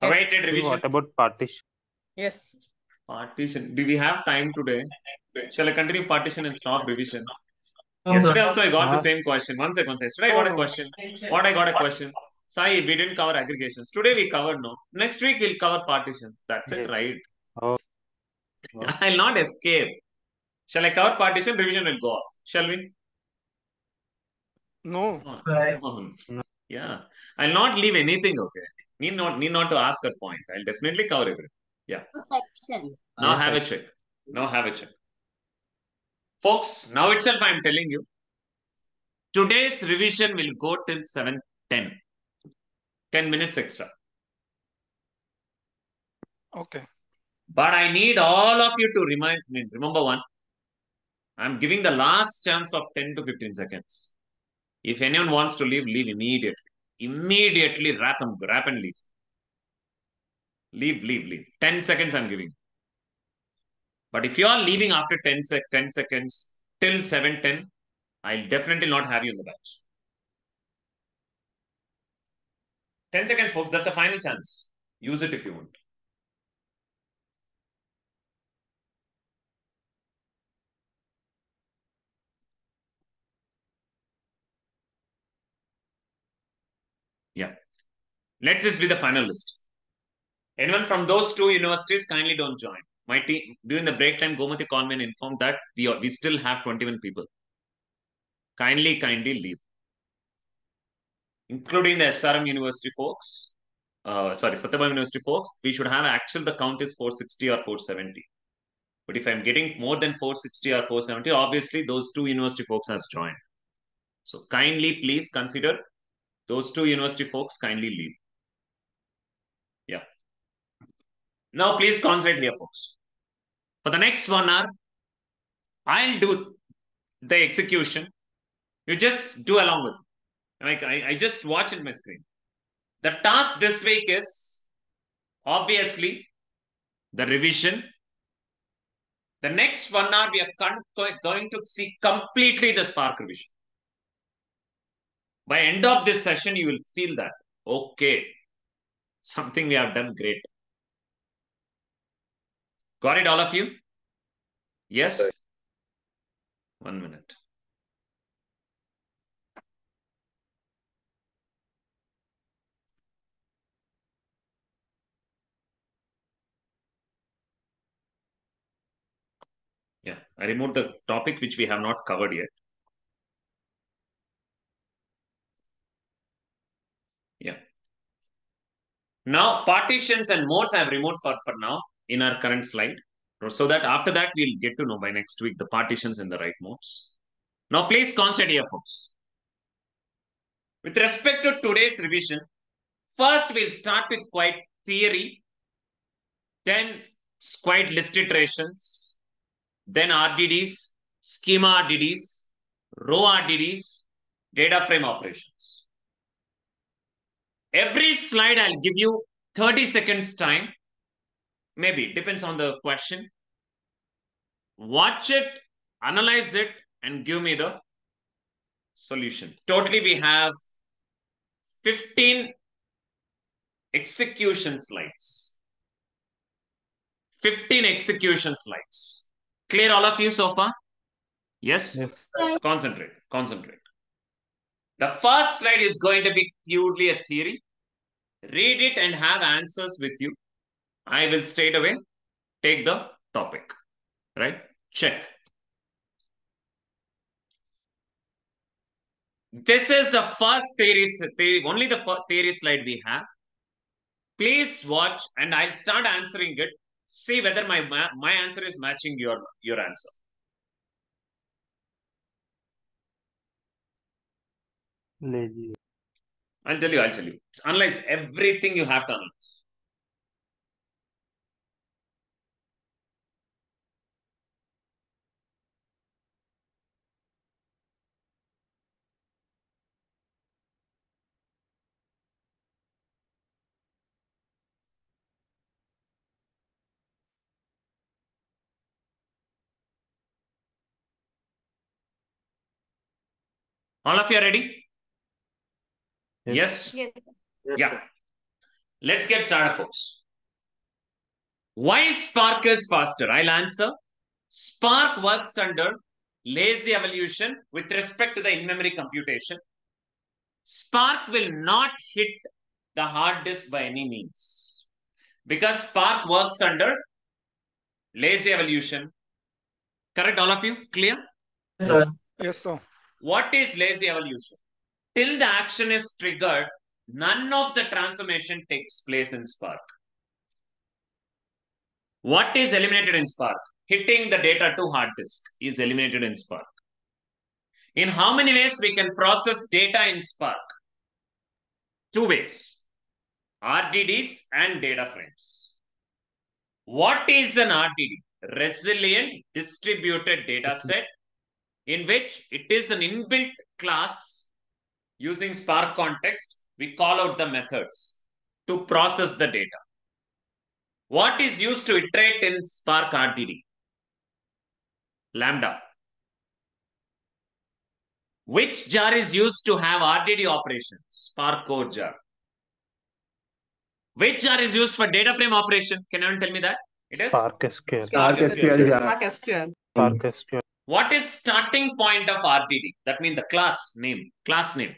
Yes. Awaited revision. What about partition? Yes. Partition. Do we have time today? Shall I continue partition and stop revision? No, Yesterday sir. also I got the Uh, same question. One second. one second. Yesterday I got a question. What I got a question. Sai, we didn't cover aggregations. Today we covered no. Next week we'll cover partitions. That's it, right? Oh. Oh. I'll not escape. Shall I cover partition? Revision will go off. Shall we? No. Come on. Right. No. Yeah. I'll not leave anything, okay? Need not need not to ask a point. I'll definitely cover everything. Section. Now Yes, have a check. Now have a check. Folks, now itself I'm telling you. Today's revision will go till 7.10. 10 minutes extra. Okay. But I need all of you to remind me. Remember one. I'm giving the last chance of 10 to 15 seconds. If anyone wants to leave, leave immediately. Immediately wrap and wrap and leave. Leave, leave, leave. 10 seconds I'm giving. But if you are leaving after 10, sec 10 seconds till 7.10, I'll definitely not have you in the batch. 10 seconds, folks. That's a final chance. Use it if you want. Yeah. Let's just be the final list. Anyone from those two universities, kindly don't join. My team, during the break time, Gomati and informed that we, are, we still have 21 people. Kindly, kindly leave. Including the SRM University folks, uh, sorry, Sathyabama University folks, we should have actual, the count is 460 or 470. But if I'm getting more than 460 or 470, obviously those two university folks has joined. So kindly, please consider those two university folks kindly leave. Yeah. Now, please concentrate here, folks. For the next one hour, I'll do the execution. You just do along with me. Like I, I just watch in my screen. The task this week is obviously the revision. The next one hour, we are going to see completely the Spark revision. By end of this session, you will feel that, okay, something we have done great. Got it, all of you? Yes? One minute. Yeah, I removed the topic which we have not covered yet. Yeah. Now, partitions and modes I have removed for, for now in our current slide. So that after that, we'll get to know by next week the partitions and the write modes. Now, please concentrate here, folks. With respect to today's revision, first we'll start with quite theory, then quite list iterations, then RDDs, schema RDDs, row RDDs, data frame operations. Every slide I'll give you 30 seconds time. Maybe, depends on the question. Watch it, analyze it, and give me the solution. Totally, we have 15 execution slides. 15 execution slides. Clear all of you so far? Yes? Yes. Concentrate, concentrate. The first slide is going to be purely a theory. Read it and have answers with you. I will straight away take the topic. Right? Check. This is the first theory, theory only the theory slide we have. Please watch and I'll start answering it. See whether my, my answer is matching your, your answer. Lazy. I'll tell you, I'll tell you. Analyze everything you have to analyze. All of you are ready? Yes. Yes. Yeah. Let's get started, folks. Why Spark is faster? I'll answer. Spark works under lazy evaluation with respect to the in-memory computation. Spark will not hit the hard disk by any means because Spark works under lazy evaluation. Correct, all of you? Clear? Yes, sir. Yes, sir. What is lazy evaluation? Till the action is triggered, none of the transformation takes place in Spark. What is eliminated in Spark? Hitting the data to hard disk is eliminated in Spark. In how many ways we can process data in Spark? Two ways. RDDs and data frames. What is an RDD? Resilient distributed data set in which it is an inbuilt class using Spark context. We call out the methods to process the data. What is used to iterate in Spark RDD? Lambda. Which jar is used to have RDD operation? Spark core jar. Which jar is used for data frame operation? Can anyone tell me that? It is Spark SQL. Spark SQL. Spark SQL. Spark SQL. What is starting point of RDD? That means the class name. Class name.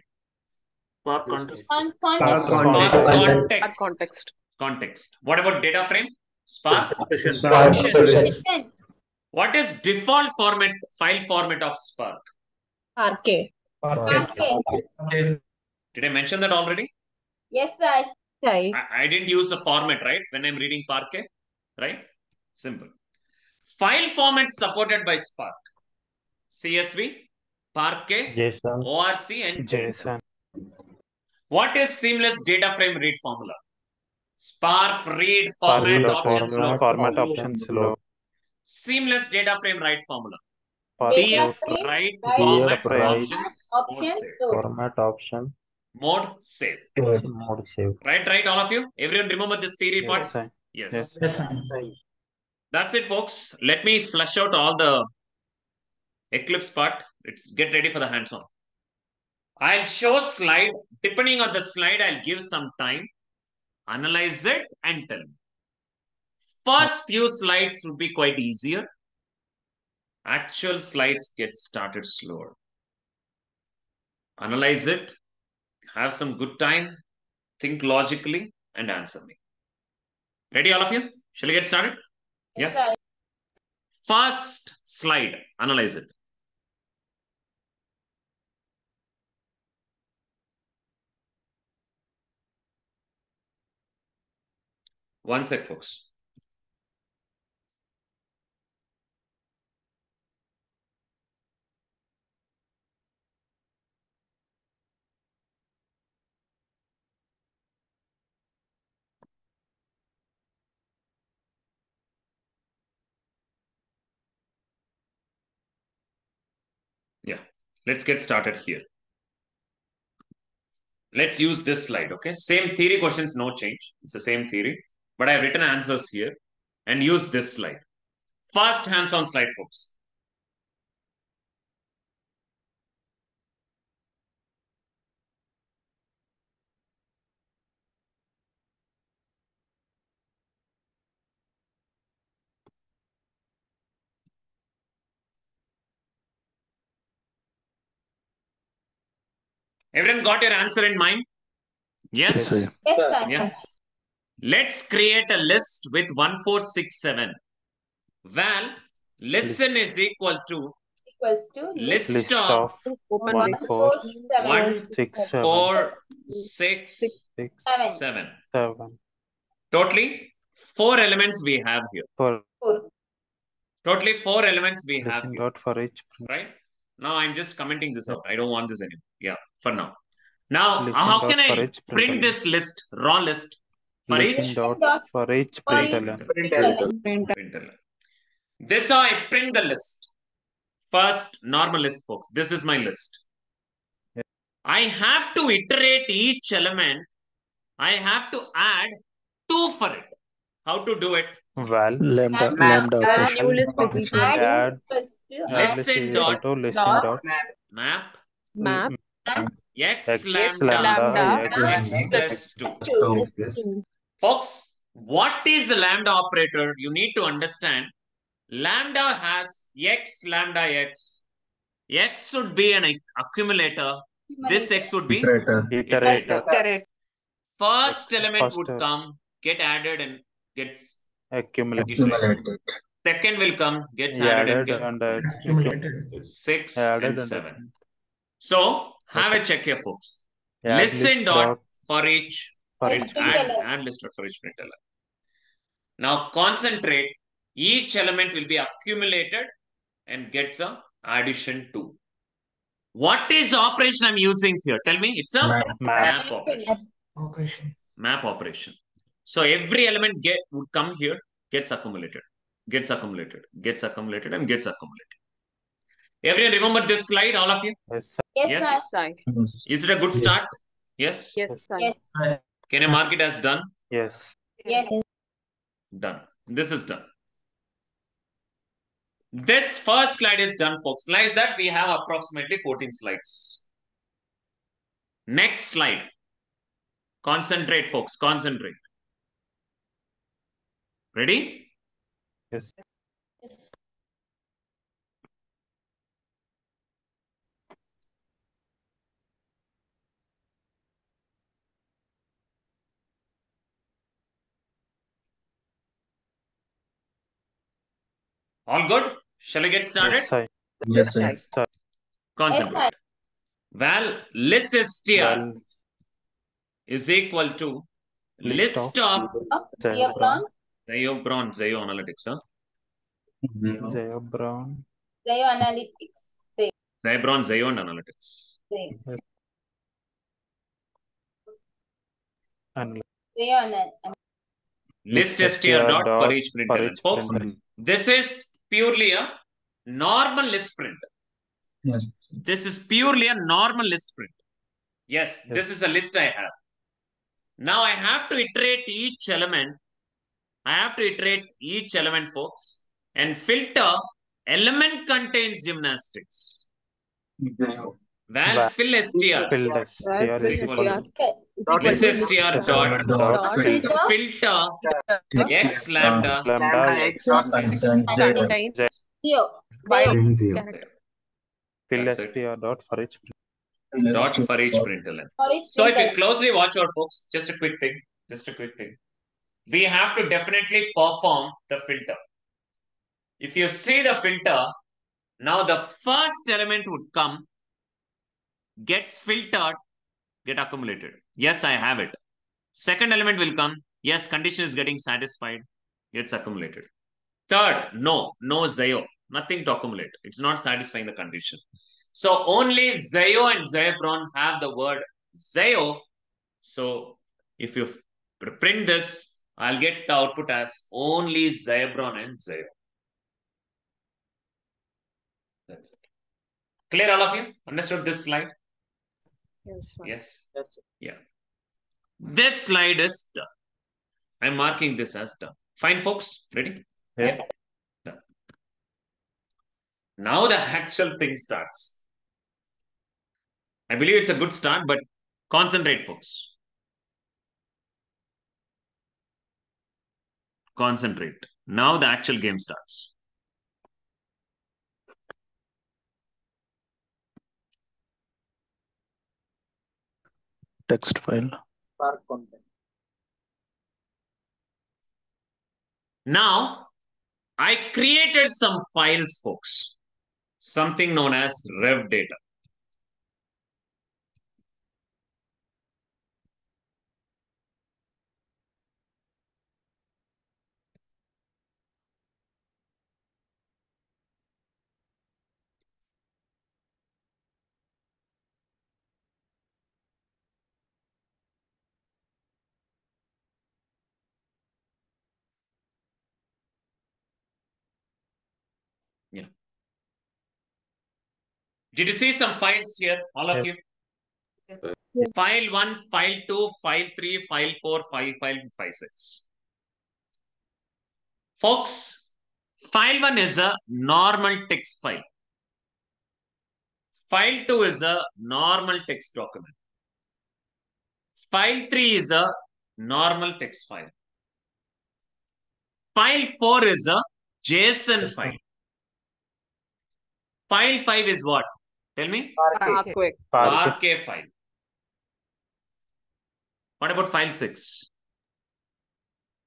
Spark context. Con- Spark context. Spark context. context. context. Context. What about data frame? Spark. Spark What is default format file format of Spark? RK. Did I mention that already? Yes, sir. I, I didn't use the format, right? When I'm reading Parquet, right? Simple. File format supported by Spark. CSV, Parquet, JSON. ORC, and JSON. JSON. What is seamless data frame read formula? Spark read format Formula, options formula, load. format options low. Seamless data frame write formula. Spark Data TF frame, write write, format write, options Options save. format option Mode save. mode save. Right, right, all of you. Everyone remember this theory part? Yes, I- Yes. yes. That's it, folks. Let me flush out all the Eclipse part. Let's get ready for the hands-on. I'll show slide. Depending on the slide, I'll give some time. Analyze it and tell me. First few slides would be quite easier. Actual slides get started slower. Analyze it. Have some good time. Think logically and answer me. Ready, all of you? Shall we get started? Yes. sir. First slide, analyze it. One sec, folks. Yeah, let's get started here. Let's use this slide, okay? Same theory questions, no change. It's the same theory, but I've written answers here and use this slide. First hands-on slide, folks. Everyone got your answer in mind? Yes? Yes, Yes, sir. Yes. Let's create a list with 1467. Val, listen is equal to Equals to list, List of of Open one, one. four, four, six, seven. one, six, seven, four, six, six, Seven. seven. seven. Totally four elements we have here. For Four. Totally four elements we have listen here, dot for each right? Now I'm just commenting this out. I don't want this anymore. Yeah, for now. Now, listen how can I each print this list, raw list, for each dot dot for each for print each element. print element. Print. printer. This how I print the list. First, normal list, folks. This is my list. Yeah. I have to iterate each element. I have to add two for it. How to do it? Val Lambda, And lambda Add operation. list Listen Add add is equals to add Listen dot to listen dot dot Map map X X lambda, lambda, X X plus 2. Plus two. Folks, what is the lambda operator? You need to understand. Lambda has X lambda X. X should be an accumulator. This X would be iterator. Correct. first element first would come, get added and gets accumulate iterated. Second will come, gets added, added and and get six added and and seven. So have a check here, folks. add Listen dot for each for Yes. each and, Printer. and list dot for each printer. Now concentrate. Each element will be accumulated and gets a addition to. What is operation I'm using here? Tell me. It's a map. map operation. Operation. Map operation. So every element get would come here, gets accumulated, gets accumulated, gets accumulated, and gets accumulated. Everyone remember this slide, all of you? Yes, sir. Yes, Yes. sir. Is it a good start? Yes. Yes. Yes. Can I mark it as done? Yes. Yes. Done. This is done. This first slide is done, folks. Like that, we have approximately 14 slides. Next slide. Concentrate, folks. Concentrate. Ready? Yes. All good? Shall we get started? Yes, sir. Yes, sir. Yes, sir. Concentrate. Well, list str Well, is equal to List list of Of Zero Zero Brown, Zeyobron, Analytics, huh? Mm-hmm. Zeyobron. Zayo Analytics. Say, Zeyobron, and Analytics. say. And List Zayo Ana- str str dot for each printer. Folks, this is purely a normal list print. Yes. This is purely a normal list print. Yes, Yes. this is a list I have. Now I have to iterate each element. I have to iterate each element, folks, and filter element contains gymnastics. Val- fill str. Fill this. Here is Equal equal to to This str dot dot Filter filter x lambda lambda X contains contains Zero. Zero. fill That's it. str dot for each dot for each printer length. So if you closely watch out, folks, just a quick thing, just a quick thing. We have to definitely perform the filter. If you see the filter, now the first element would come, gets filtered, get accumulated. Yes, I have it. Second element will come. Yes, condition is getting satisfied, gets accumulated. Third, no, no Zayo, nothing to accumulate. It's not satisfying the condition. So only Zayo and Zeyobron have the word Zayo. So if you print this, I'll get the output as only Zeyobron and Zayo. That's it. Clear, all of you? Understood this slide? Yes. Yes. Yeah. This slide is done. I'm marking this as done. Fine, folks. Ready? Yes. Done. Now the actual thing starts. I believe it's a good start, but concentrate, folks. Concentrate. Now the actual game starts. Text file. Now, I created some files, folks. Something known as rev data. Did you see some files here, all of Yes. you? File 1, file 2, file 3, file 4, file 5, file 6. Folks, file 1 is a normal text file. File 2 is a normal text document. File 3 is a normal text file. File 4 is a JSON file. File 5 is what? Tell me. Archaic. Parquet. RK file. What about file 6?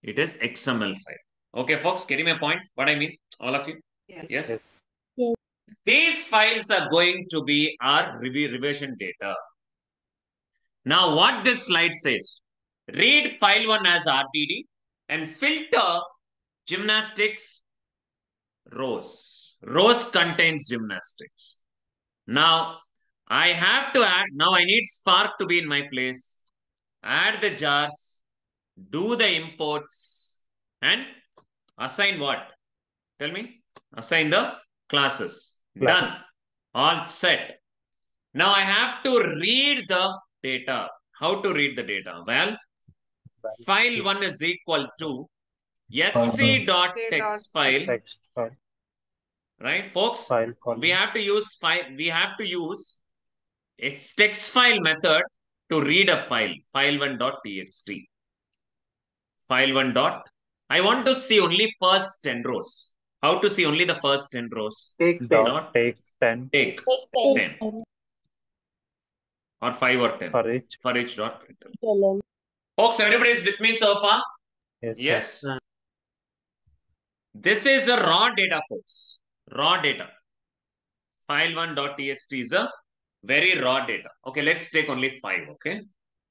It is XML file. Okay, folks, getting my point? What I mean? All of you? Yes. Yes? Yes. These files are going to be our revi- revision data. Now, what this slide says, read file 1 as RDD and filter gymnastics rows. Rows contains gymnastics. Now, I have to add, now I need Spark to be in my place. Add the jars, do the imports, and assign what? Tell me. Assign the classes. Class. Done. All set. Now I have to read the data. How to read the data? Well, file 1 is equal to sc dot text file, Text file. Right, folks? File we have to use file we have to use its text file method to read a file file1.txt file1 dot i want to see only first 10 rows. How to see only the first 10 rows? Dot dot take 10 take Take 10 or 5 or 10 for each. for each dot. Folks everybody is with me so far? Yes. yes. this is a raw data folks raw data. File1.txt is a very raw data. Okay let's take only five okay?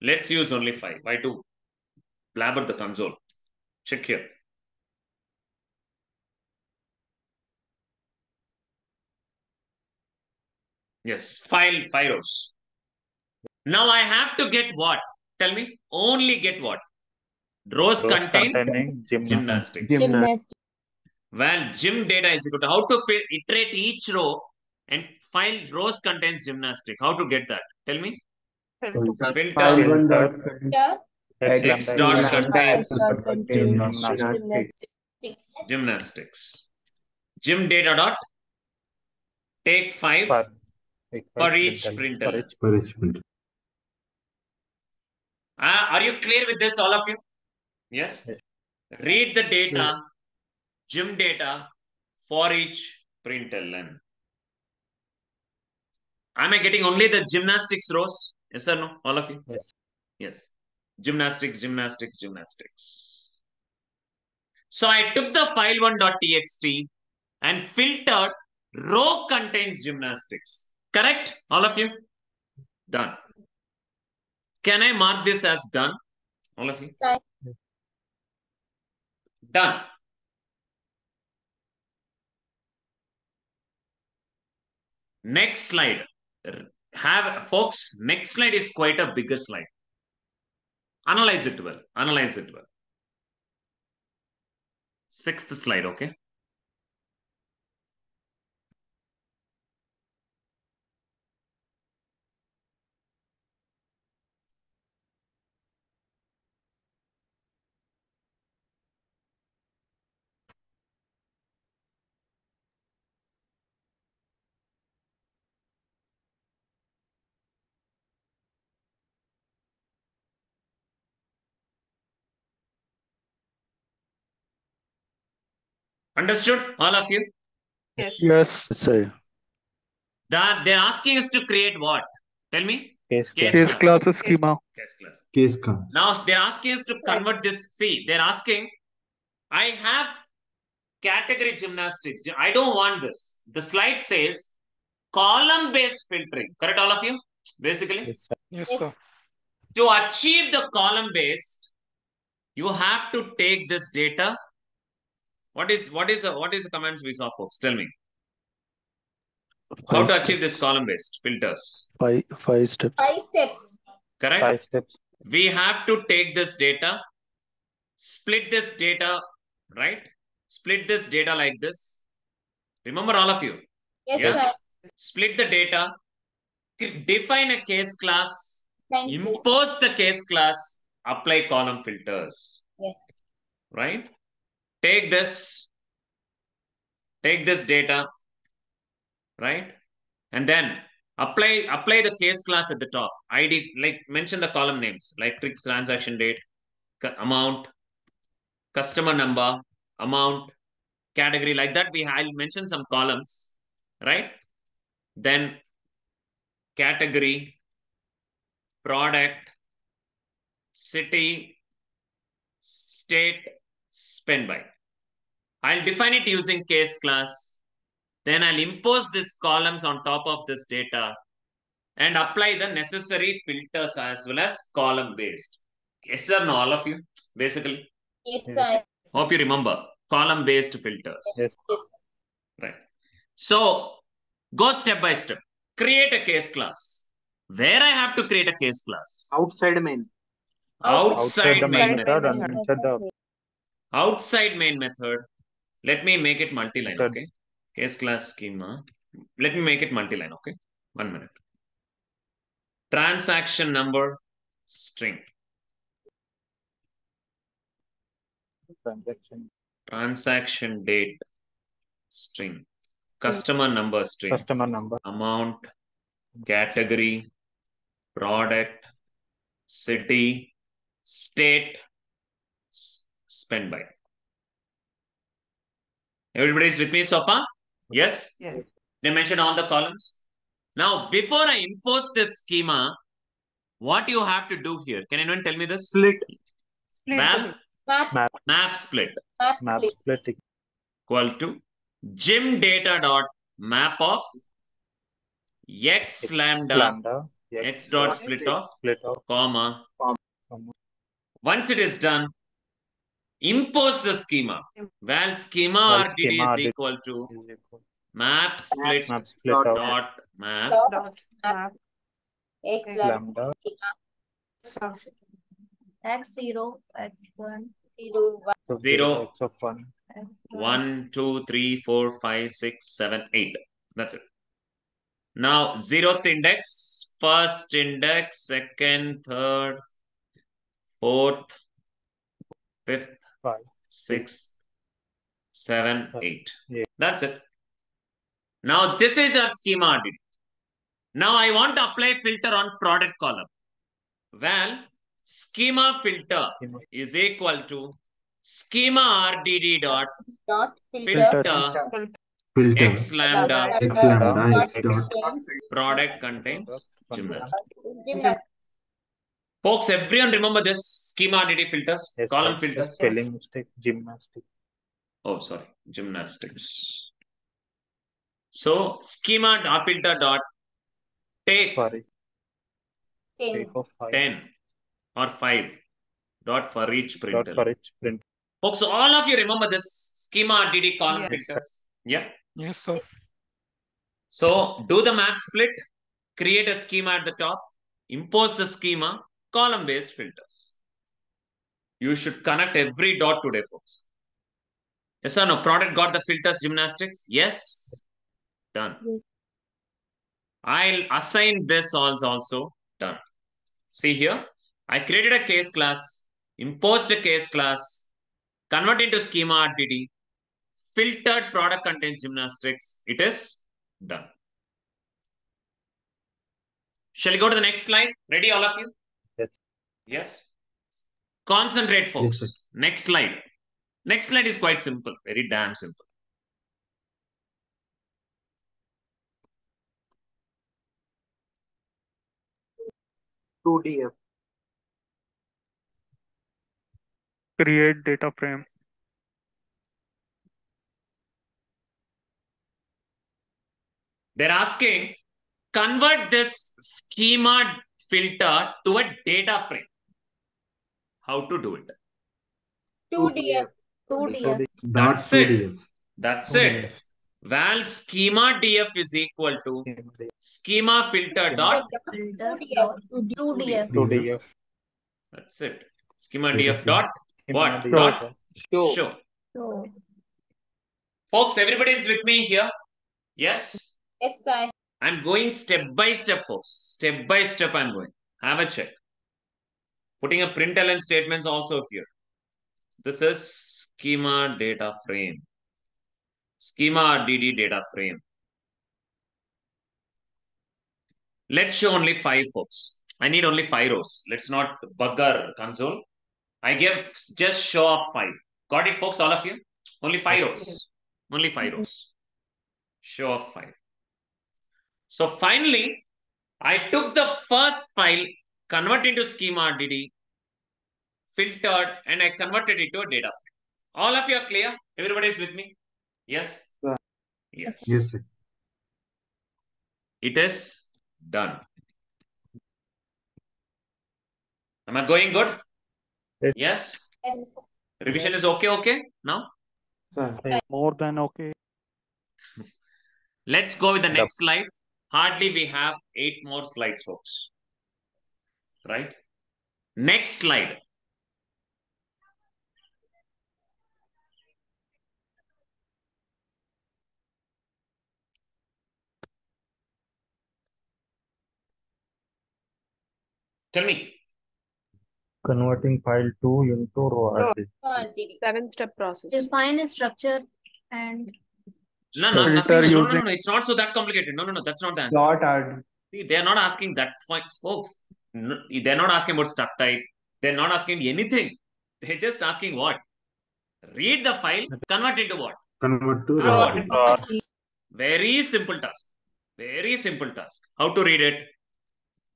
Let's use only five. Why to blabber the console. Check here. Yes file five rows. Now i have to get what? Tell me only get what? Rows Rows contains containing gymnastics. gymnastics Gymnast. well, gym data is equal to how to fit, iterate each row and file rows contains gymnastic. How to get that? Tell me. Filter. Filter. X dot contains Gymnastics. Gymnastics. gymnastics. Gym data dot take five For, for each For printer. each Ah, are you clear with this, all of you? Yes. Yes. Read the data, gym data for each println. Am I getting only the gymnastics rows? Yes or no? All of you? Yes. Yes. Gymnastics, gymnastics, gymnastics. So I took the file1.txt and filtered row contains gymnastics. Correct? All of you? Done. Can I mark this as done? All of you? Done. Done. Next slide. Have folks, next slide is quite a bigger slide. Analyze it well. Analyze it well. Sixth slide, okay? Understood? All of you? Yes. Yes. Sir. That they're asking us to create what? Tell me. Case Case Case class. classes schema. Case class. Case comes. Now they're asking us to convert this. See, they're asking, I have category gymnastics. I don't want this. The slide says column based filtering. Correct, all of you? Basically, Yes, sir. Yes, sir. to achieve the column based, you have to take this data. What is what is the what is the commands we saw, folks? Tell me how to steps. achieve this column based filters. Five, five steps. Five steps. Correct. Five steps. we have to take this data, split this data, right? Split this data like this. Remember all of you, Yes, Yeah. sir. split the data, define a case class, Thank you. impose the case class, apply column filters, Yes. right? Take this, take this data, right? And then Apply apply the case class at the top. ID like mention the column names like tricks transaction date, amount, customer number, amount, category like that. We I'll mention some columns, right? Then category, product, city, state, spend by. I'll define it using case class. Then I'll impose these columns on top of this data and apply the necessary filters as well as column based. Yes or no, all of you, basically. Yes, Yes. sir. Hope you remember column based filters. Yes. Yes. Right. So go step by step. Create a case class. Where I have to create a case class? outside main. Outside, Outside main main Outside main method. Let me make it multi-line, Sir. okay? Case class schema. Let me make it multi-line, okay? One minute. Transaction number string. transaction Transaction date string. Hmm. Customer number string. customer number amount, category, product, city, state, s- spend by. Everybody's with me so far? Yes? Yes. They mentioned all the columns. Now, before I impose this schema, what you have to do here? Can anyone tell me this? Split. Split. Map, Map, map split map map split. split equal to gym data dot map of x lambda lambda x dot split of split of comma. comma. Once it is done, impose the schema. Val schema Val RDD schema is equal to is map split map split Dot of dot map Dot Dot. Map. X X lambda lambda X zero X one zero one so Zero. x of one X one, two, three, four, five, six, seven, eight. That's it. Now, zeroth index, first index, second, third, fourth, fifth, Five. sixth, seven, Five. eight. That's it. Now, this is our schema RDD. Now, I want to apply filter on product column. Well, schema filter Schema. is equal to schema RDD dot dot filter filter Filter. x lambda X lambda x dot. product contains gymnast. Gymnast. Folks, everyone remember this schema RDD filters, Yes, column sir. filters. spelling mistake gymnastic Oh, sorry, gymnastics. So schema dot filter dot take sorry Ten. take of five 10 or 5 dot for each dot printer. for each print Folks, all of you remember this schema RDD column Yes. filters. Yeah. Yes, sir. So do the map split, create a schema at the top, impose the schema, column based filters. You should connect every dot today, folks. Yes or no? Product got the filters gymnastics? Yes. Done. Yes. I'll assign this also also done. See here, I created a case class, imposed a case class, convert into schema RDD, filtered product contains gymnastics. It is done. Shall we go to the next slide? Ready, all of you? Yes. Yes. Concentrate, folks. sir. next slide. Next slide is quite simple, very damn simple. toDF. create data frame They're asking, convert this schema filter to a data frame. How to do it? toDF. Two DF. Dot That's it. PDF. That's it. Val schema df is equal to schema filter dot. toDF. Two DF. 2df That's it. Schema df dot. What? Dot? df. Show. Show. Folks, everybody is with me here? Yes? yes, sir. I'm going step by step, folks. Step by step, I'm going. Have a check. Putting a println statements also here. This is schema data frame. Schema RDD data frame. Let's show only five folks. I need only five rows. Let's not bug our console. I give just show of five. Got it, folks, all of you? Only five rows. Only five rows. Show of five. So finally, I took the first file, converted into schema RDD, filtered, and I converted it to a data frame. All of you are clear? Everybody is with me? Yes? Sir. Yes. Yes, sir. It is done. Am I going good? Yes. Yes? Yes. Revision is okay, okay now? Sir, more than okay. Let's go with the next slide. Hardly we have eight more slides, folks. Right? Next slide. Tell me. Converting file 2 into raw RDD. RDD. Seven step process. Define a structure and No, no, nothing. No, no, no, no. It's not so that complicated. No, no, no. That's not the answer. Dot RDD. See, they're not asking that, point, folks. No, they're not asking about struct type. They're not asking anything. They're just asking what? Read the file, convert it into what? Convert to raw. what? data. Very simple task. Very simple task. How to read it?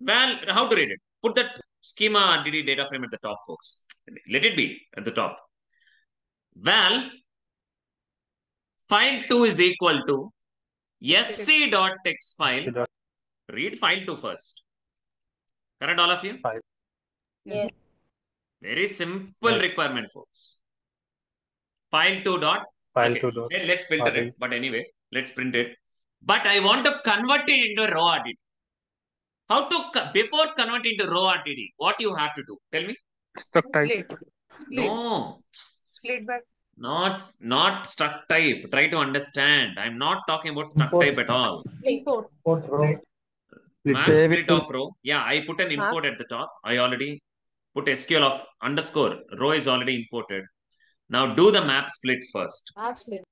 Well, how to read it? Put that schema RDD data frame at the top, folks. Let it be at the top. Well, file 2 is equal to sc.text file. Read file 2 first. Correct, all of you? File. Yes. Very simple Yes. requirement, folks. File 2 dot File Okay, 2 dot. let- Let's filter File. it. But anyway, let's print it. But I want to convert it into raw RDD. How to before converting to raw RDD? What you have to do? Tell me. Struct type. Split. Split. No, Split by not not struct type. Try to understand. I'm not talking about struct Import. type at all. import. Map Save split it of row. Yeah, I put an import at the top. I already put SQL of underscore. Row is already imported. Now do the map split first. split.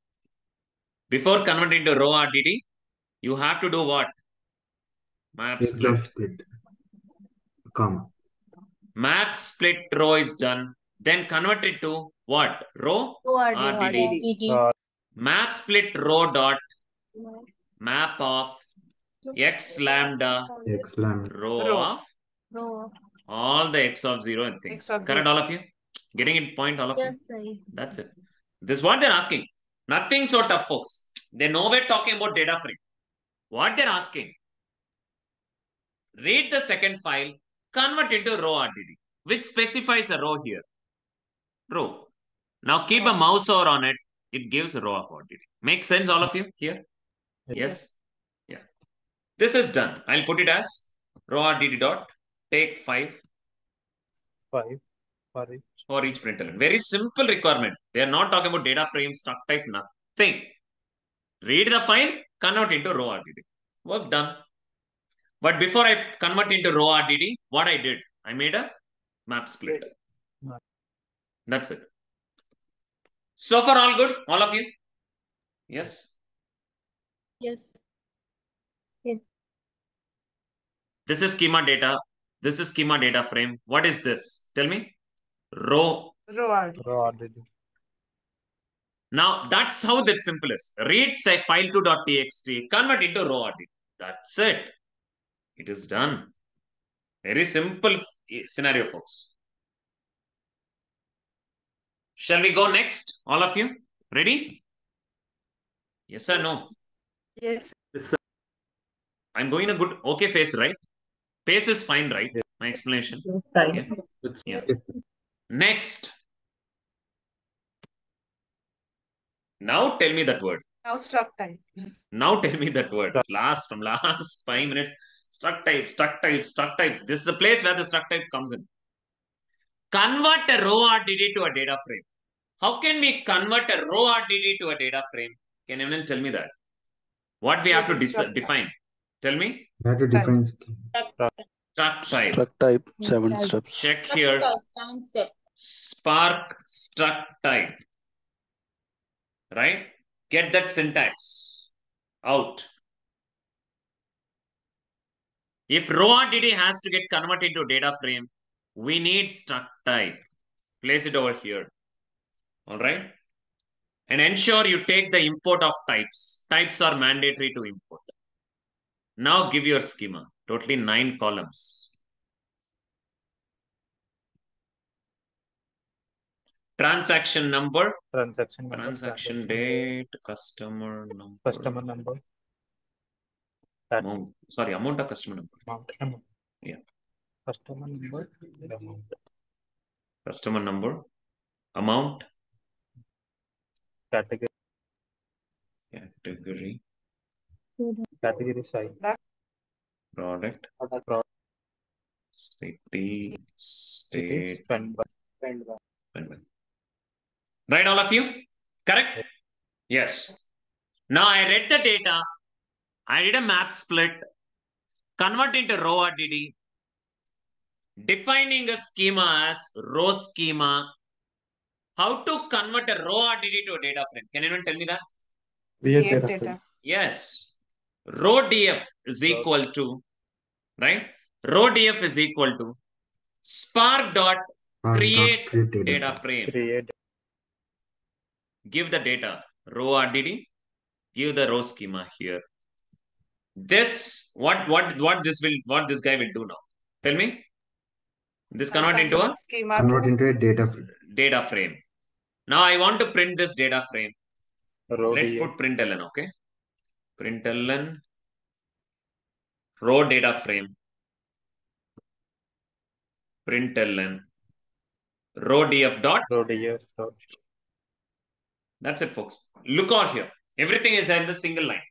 Before converting to row RDD, you have to do what? Map X split. dot split. Comma. Map split row is done. Then convert it to what? Row? RDD. RDD. Uh, Map split row dot map of x lambda X lambda. row Row. of Row. all the x of zero and things. X of Correct, zero. all of you? Getting it point, all of you? Yes, sir. That's it. This is what they're asking. Nothing so tough, folks. They're nowhere talking about data frame. What they're asking, read the second file, convert into row RDD, which specifies a row here. Row. Now keep a mouse over on it. It gives a row of RDD. Makes sense, all of you here? Yes? Yeah. This is done. I'll put it as row RDD dot take five 5 for each. for each printer. Very simple requirement. They are not talking about data frame, struct type, nothing. Read the file, convert into row RDD. Work done. But before I convert into row RDD, what I did, I made a map split. Map. That's it. So far, all good, all of you? Yes. Yes. Yes. This is schema data. This is schema data frame. What is this? Tell me. Row Row R. Raw RDD. Now that's how that simple is. Read say file2.txt, convert into raw RDD. That's it. It is done. Very simple eh, scenario, folks. Shall we go next? All of you? Ready? Yes or no? Yes. I'm going a good okay phase, right? Pace is fine, right? My explanation. Yeah. Yes. Next. Now tell me that word. Now struct time. Now tell me that word. Last from last five minutes. Struct type, struct type, struct type. This is a place where the struct type comes in. Convert a row RDD to a data frame. How can we convert a row RDD to a data frame? Can anyone tell me that? What we have to Using type. define? Tell me. You have to define scheme. Struct type. Struct type, seven steps. Check here. Seven step. Spark struct type. Right? Get that syntax out. If raw DD has to get converted into data frame, we need struct type. Place it over here. All right. And ensure you take the import of types. Types are mandatory to import. Now give your schema. Totally nine columns. Transaction number, Transaction number. transaction date, customer number, Customer number. Amount. Sorry, amount of customer number. amount. amount. Yeah. Customer number. Amount. Customer number, amount, Category. category, Category size. product, Product. city, City. state, Spend by. Spend by. and- Right, all of you? Correct? Yes. Now I read the data. I did a map split, convert into row RDD, defining a schema as row schema. How to convert a row RDD to a data frame? Can anyone tell me that? Create Create data data. Yes. Row DF is equal to, right? Row DF is equal to spark dot Create dot data data frame. Create. Give the data row RDD, give the row schema here. This what what what this will what this guy will do now? Tell me. This convert into a Schema. Convert into a data frame. data frame. Now I want to print this data frame. Row Let's DF. put println, okay? Println row data frame. Println row df dot. Row DF. dot. That's it, folks. Look out here. Everything is in the single line,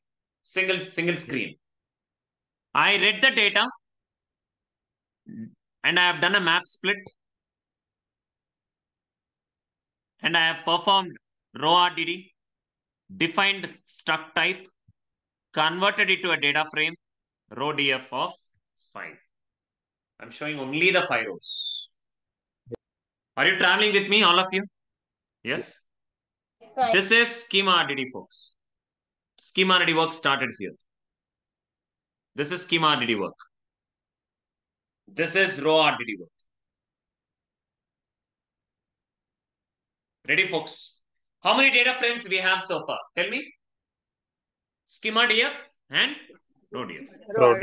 single single screen. I read the data, and I have done a map split, and I have performed row RDD, defined struct type, converted it to a data frame, row df of five. I'm showing only the five rows. Are you traveling with me, all of you? Yes. This is schema RDD, folks. Schema RDD work started here. This is schema RDD work. This is row RDD work. Ready, folks? How many data frames we have so far? Tell me. Schema DF and row DF. Row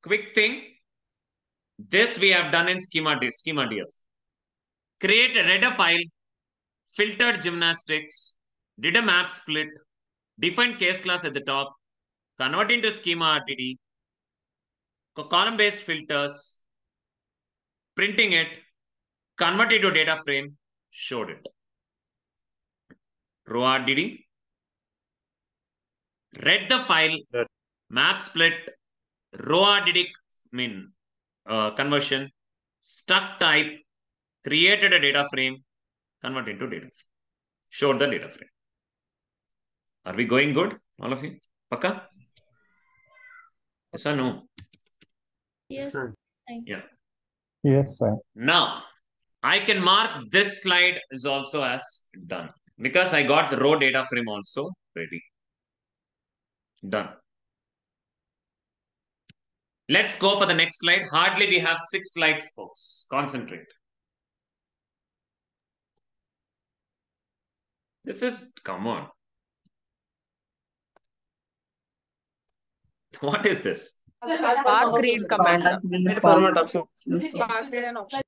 Quick thing. This we have done in schema D, schema DF. Create a read a file, filtered gymnastics, did a map split, defined case class at the top, convert into schema RDD, column based filters, printing it, convert it to data frame, showed it. Row RDD, read the file, Read. map split, row RDD mean uh, conversion, struct type, created a data frame, convert into data frame, showed the data frame. Are we going good, all of you? Paka? Yes or no? Yes. Sir. Sir. Yes, sir. Now, I can mark this slide is also as done because I got the row data frame also ready. Done. Let's go for the next slide. Hardly we have six slides, folks. Concentrate. This is, come on. What is this? Spark read command. Format option. Spark read an option.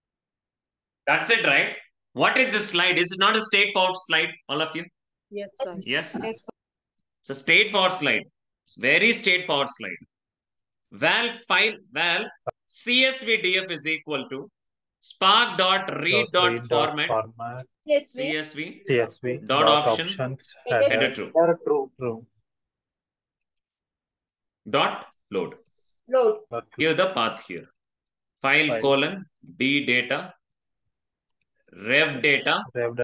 That's it, right? What is this slide? Is it not a straightforward slide, all of you? Yes, sir. Yes. Yes, sir. It's a straightforward slide. It's very straightforward slide. Val file val CSVDF is equal to spark dot read dot read format format. Yes, we. CSV CSV. Dot option. options. Header. header Header. true They're true. True. dot load. Load. Give the path here. File File. colon d data rev data Rev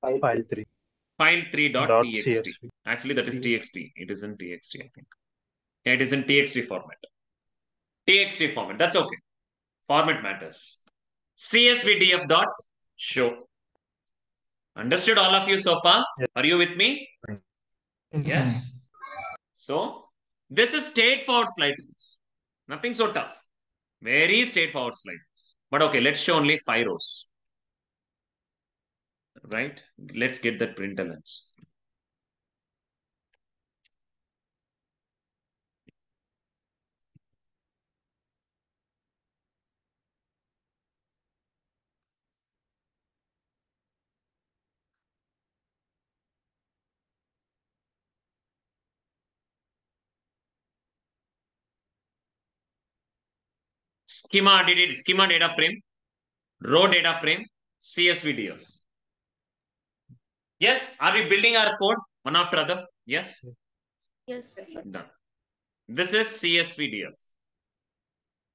File. file three. file three dot Dot txt. CSV. Actually, that is txt. It is in txt, I think. Yeah, it is in txt format. txt format. That's okay. Format matters. CSVDF dot show. Understood all of you so far? Yes. Are you with me? Yes. So This is straightforward slide. Nothing so tough. Very straightforward slide. But okay, let's show only five rows. Right? Let's get that printer lens. Schema data, schema data frame, row data frame, CSVDF. Yes, are we building our code one after other? Yes, Yes. done. This is CSVDF.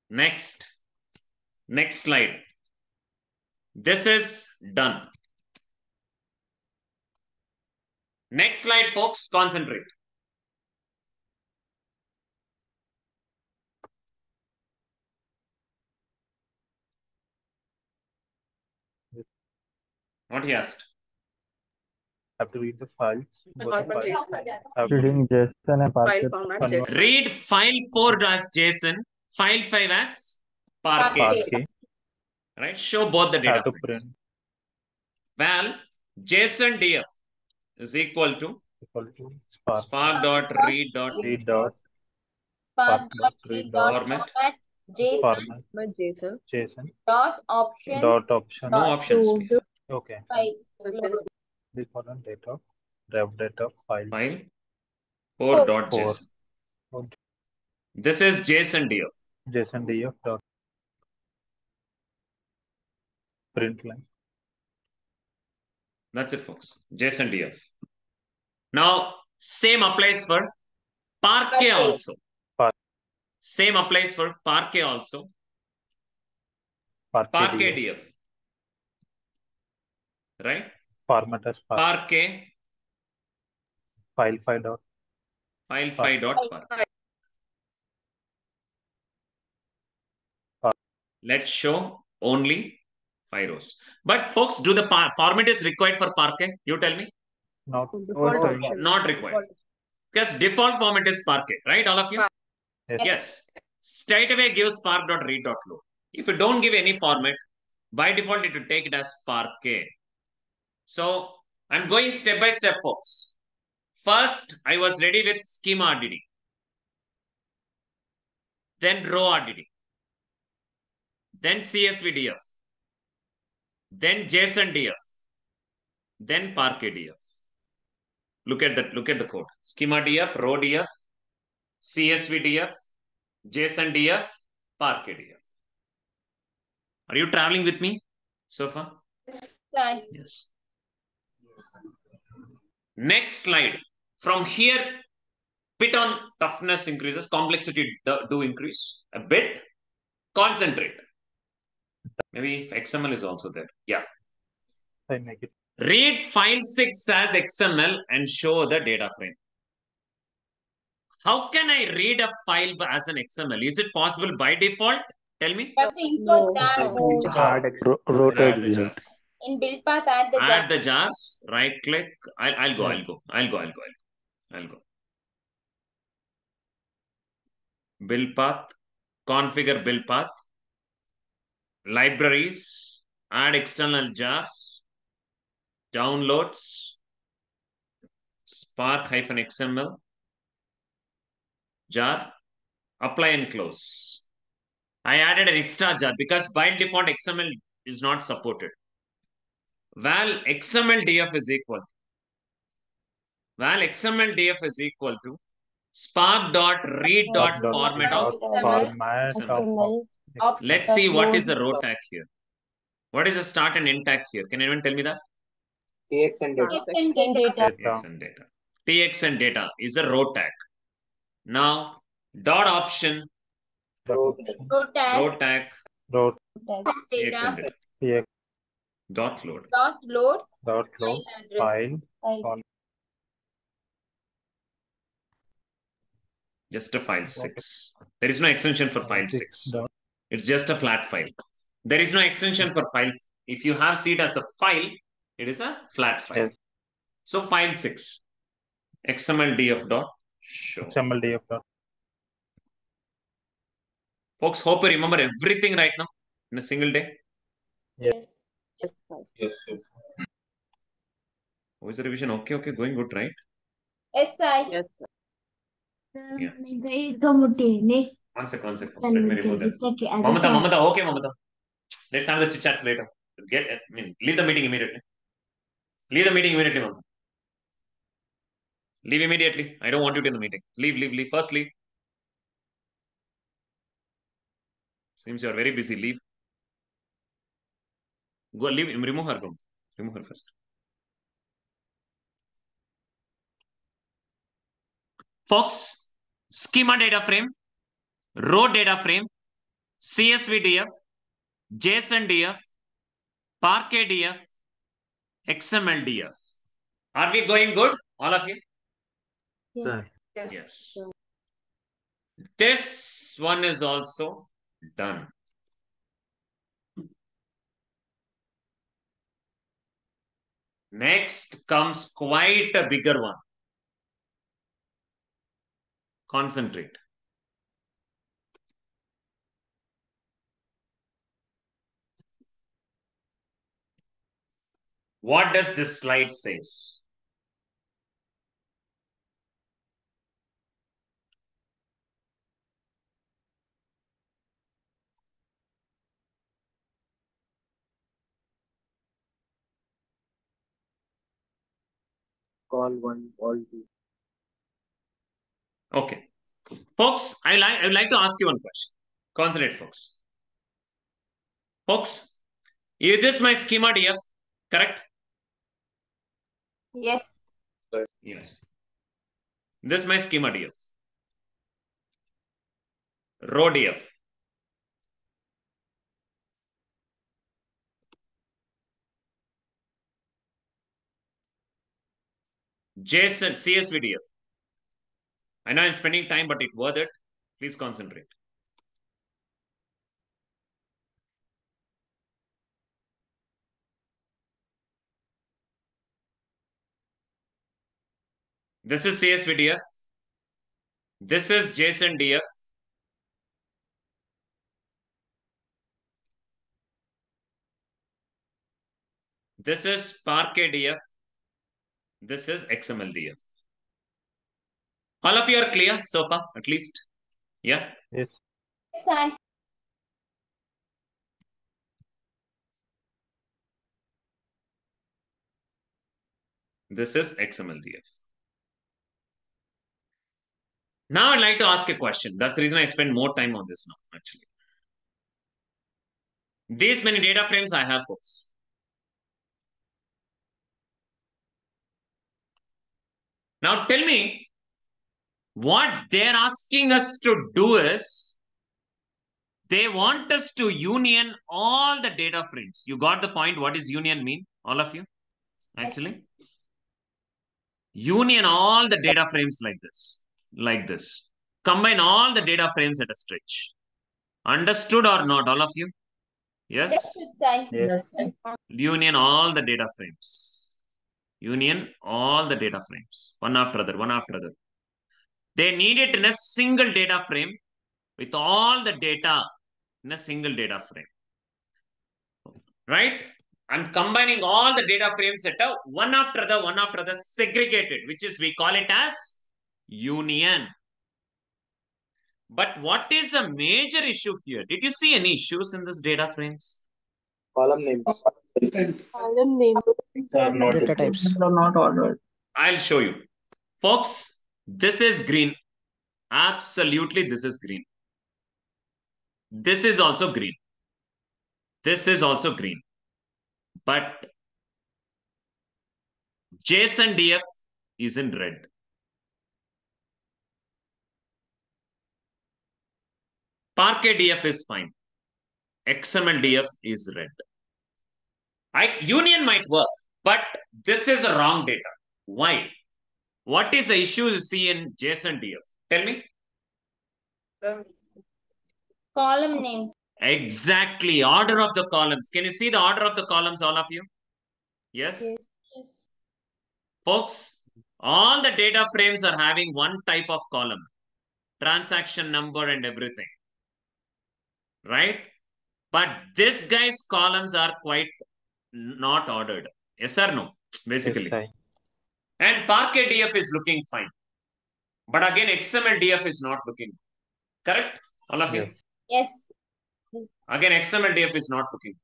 Next, next slide. This is done. Next slide, folks, concentrate. What he asked? have to read the files. both files. data. Have to Reading JSON and File format JSON. Read file 4 as JSON, file 5 as Parquet. Parquet. Right? Show both the data Have print Well, JSON DF is equal to equal to spark spark dot read dot read dot Spark dot dot read read dot dot Format. format JSON format Format JSON. JSON dot option dot option. no options. Here. Okay. file. The following data rev data file File 4 dot Four. JSON. Four. This is JSON DF. JSON df dot print line. That's it, folks. JSON DF. Now, same applies for Parquet Parquet. also. Par- Same applies for Parquet also. Parquet Parquet df. DF. Right? format as par- Parquet file file dot file Par- 5 dot Parquet. Par- Let's show only five rows. But folks, do the par- format is required for Parquet? You tell me. not Default sorry. Not required. Because default format is Parquet, right? All of you? yes. Yes. Straight away give spark.read.load. If you don't give any format, by default it will take it as Parquet. So I'm going step by step, folks. First, I was ready with schema RDD. Then row RDD. Then CSVDF. Then JSON DF. Then Parquet DF. Look at that. Look at the code. Schema DF, row DF, CSV DF, JSON DF, Parquet DF. Are you traveling with me so far? Right. Yes. Next slide. From here, Python toughness increases, complexity do, do increase a bit. Concentrate. Maybe if XML is also there. Yeah. I make it Read file 6 as XML and show the data frame. How can I read a file as an XML? Is it possible by default? Tell me. You have to import No. jars. Hard ro- Add the jars. In build path, add the Add jar. the jars, right click. I'll, I'll go, I'll go, I'll go, I'll go, I'll go. I'll go. Build path, configure build path, libraries, add external jars, downloads, spark hyphen XML, jar, apply and close. I added an extra jar because by default XML is not supported. Val XML DF is equal. Val XML DF is equal to spark dot read dot Dot format of. format XML. of Of- Let's see what is the row tag here. What is the start and end tag here? Can anyone tell me that? TX and data. Text data. data. TX and data. TX and data is a row tag. Now dot option dot Row option, Row tag, row tag dot TX and data, data. tx Dot load. dot load, dot file load address. file Just a file six. There is no extension for file six. dot It's just a flat file. There is no extension for file. If you have see it as the file, it is a flat file. Yes. So file six, XML df dot show. xml df dot Folks, hope you remember everything right now in a single day. Yes. Yes, sir. Yes, yes. How is the revision? Okay, okay, going good, right? SI. Yes, sir. Yeah. Next. One sec, one sec. folks. Let me remove that. Mamata, Mamata, okay, Mamata. Let's have the chit chats later. Get, I mean, leave the meeting immediately. Leave the meeting immediately, Mamata. Leave immediately. I don't want you to in the meeting. Leave, leave, leave. First, leave. Seems you are very busy. Leave. Go, leave. Remove her. Go. Remove her first. Fox, schema data frame, row data frame, CSV DF, JSON DF, Parquet DF, XML DF. Are we going good, all of you? Sir. Yes. This one is also done. Next comes quite a bigger one. Concentrate. What does this slide says? Call one, call two. Okay. Folks, I like I would like to ask you one question. Concentrate, folks. Folks, is this my schema DF? Correct? Yes. Yes. This is my schema DF. Row DF. JSON CSV DF. I know I'm spending time, but it worth it. Please concentrate. This is CSV DF. This is JSON DF. This is Parquet DF. This is XML DF. All of you are clear so far, at least? Yeah? Yes. SI. This is XML DF. Now I'd like to ask a question. That's the reason I spend more time on this now, actually. These many data frames I have, folks. Now tell me, what they're asking us to do is, they want us to union all the data frames. You got the point? What does union mean? All of you? Actually? Union all the data frames like this. Like this. Combine all the data frames at a stretch. Understood or not, all of you? Yes? Yes, Yes. Union all the data frames. Union all the data frames. One after other, one after other. They need it in a single data frame with all the data in a single data frame. Right? I'm combining all the data frames at a one after the one after the segregated, which is we call it as union. But what is a major issue here? Did you see any issues in this data frames? Column names. Column name. Are not Data types. Are not ordered. I'll show you. Folks, this is green. Absolutely, this is green. This is also green. This is also green. But JSON DF is in red. Parquet DF is fine. XML DF is red. I union might work, but this is a wrong data. Why? What is the issue you see in JSON DF? Tell me. Um, column names. Exactly. Order of the columns. Can you see the order of the columns, all of you? Yes? Yes. Folks, all the data frames are having one type of column. Transaction number and everything. right? But this guy's columns are quite not ordered. Yes or no? Basically. SI. And Parquet DF is looking fine. But again, XML DF is not looking. Correct? All of you? Yes. Yes. Again, XML DF is not looking.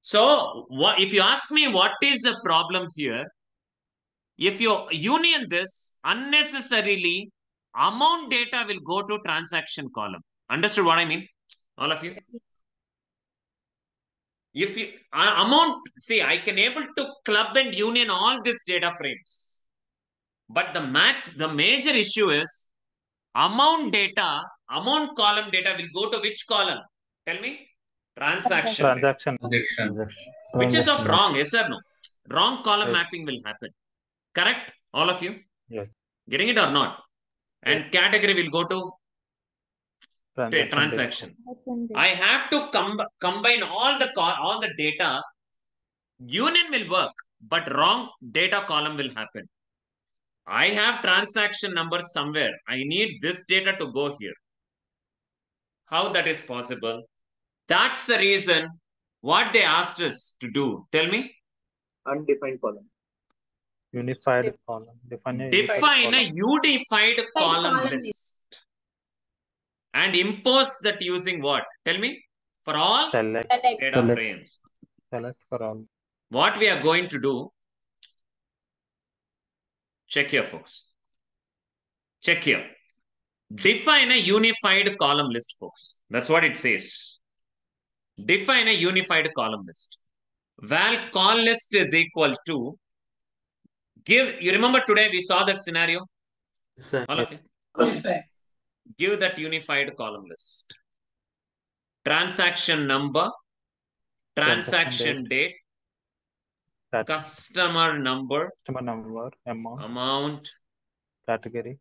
So, if you ask me what is the problem here? If you union this, unnecessarily, amount data will go to transaction column. Understood what I mean? All of you? If you uh, amount, see, I can able to club and union all these data frames. But the max, the major issue is amount data, amount column data will go to which column? Tell me. Transaction. data. Transaction. Transaction. Which is of wrong, yes or no? Wrong column Yes. mapping will happen. Correct? All of you? Yes. Getting it or not? And category will go to ta- Transaction. transaction. That's. I have to com- combine all the co- all the data. Union will work, but wrong data column will happen. I have transaction number somewhere. I need this data to go here. How that is possible? That's the reason what they asked us to do. Tell me. Undefined column. Unified column. Define a unified Define a column. unified column column list. And impose that using what? Tell me. For all Select. Select. data Select. frames. Select for all. What we are going to do, check here, folks. Check here. Define a unified column list, folks. That's what it says. Define a unified column list. Val call list is equal to give. You remember today we saw that scenario? All of you. Give that unified column list. Transaction number, Transaction transaction date, Cat- customer number, Customer number, amount, amount. category.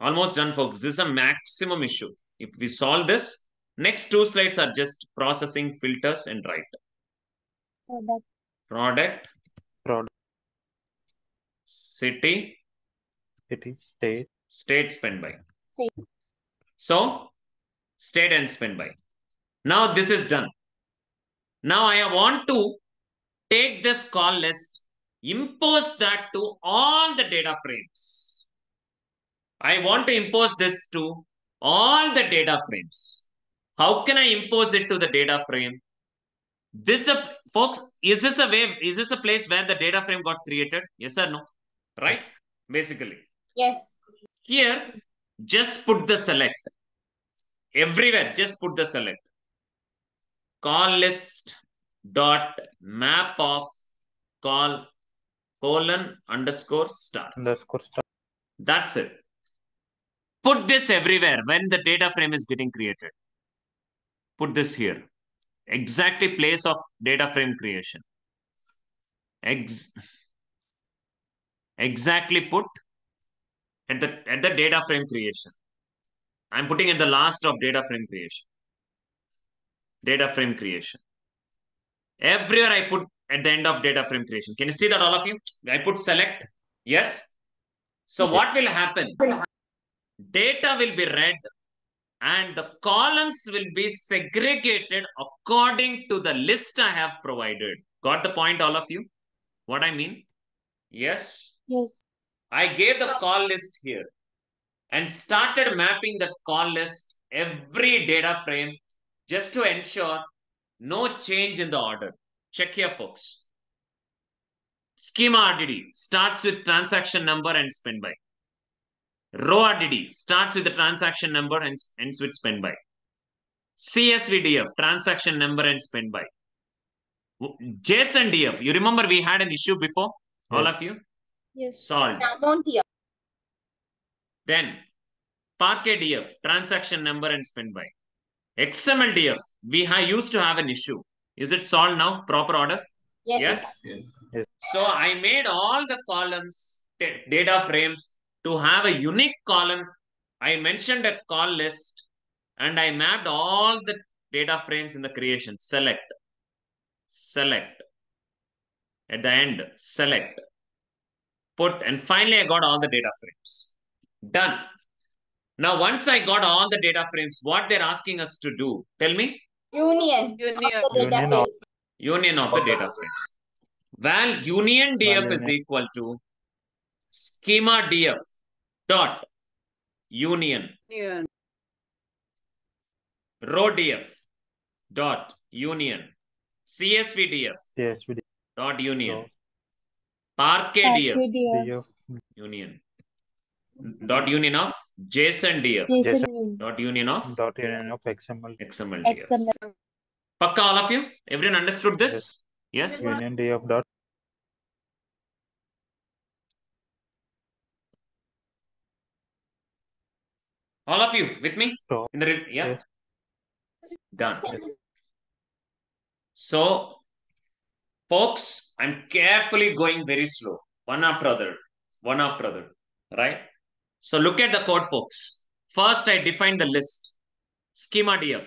Almost done, folks. This is a maximum issue. If we solve this, next two slides are just processing filters and write. Product. Product, Product. city, City. State. state spend by. State. So, state and spend by. Now this is done. Now I want to take this call list, impose that to all the data frames. I want to impose this to all the data frames. How can I impose it to the data frame? This a folks, is this a way, is this a place where the data frame got created? Yes or no? Right? Basically. Yes. Here, just put the select. Everywhere, just put the select. Call list dot map of call colon underscore star. Underscore star. That's it. Put this everywhere when the data frame is getting created. Put this here. Exactly place of data frame creation. Ex exactly put at the at the data frame creation. I'm putting at the last of data frame creation. Data frame creation. Everywhere I put at the end of data frame creation. Can you see that all of you? I put select. Yes. So what will happen? Data will be read and the columns will be segregated according to the list I have provided. Got the point, all of you? What I mean? Yes. Yes. I gave the call list here and started mapping that call list every data frame just to ensure no change in the order. Check here, folks. Schema RDD starts with transaction number and spend by. Row RDD starts with the transaction number and ends with spend by. CSVDF, transaction number and spend by. JSON DF, you remember we had an issue before, all of you? Yes. Solved. Amount here. Then Parquet DF, transaction number and spend by. XML DF, we have used to have an issue. Is it solved now? Proper order? Yes. Yes. Yes. So I made all the columns, data frames to have a unique column. I mentioned a call list and I mapped all the data frames in the creation. Select, select. At the end, select. Put, and finally I got all the data frames. Done. Now, once I got all the data frames, what they're asking us to do, tell me, Union. Union. of the data Union of- frames. union of the data frames. Well, union df Well, is union. equal to schema df dot union Union. row df dot union csv df CSV dot union Row. Parquet union dot union of json df JSON. dot union of dot union of XML xml df XML. Pakka, all of you? Everyone understood this? Yes? union DF dot All of you with me? Sure. In the re- yeah? Yes. Done. So, folks, I'm carefully going very slow, one after other, one after other, right? So look at the code, folks. First, I define the list, schema df.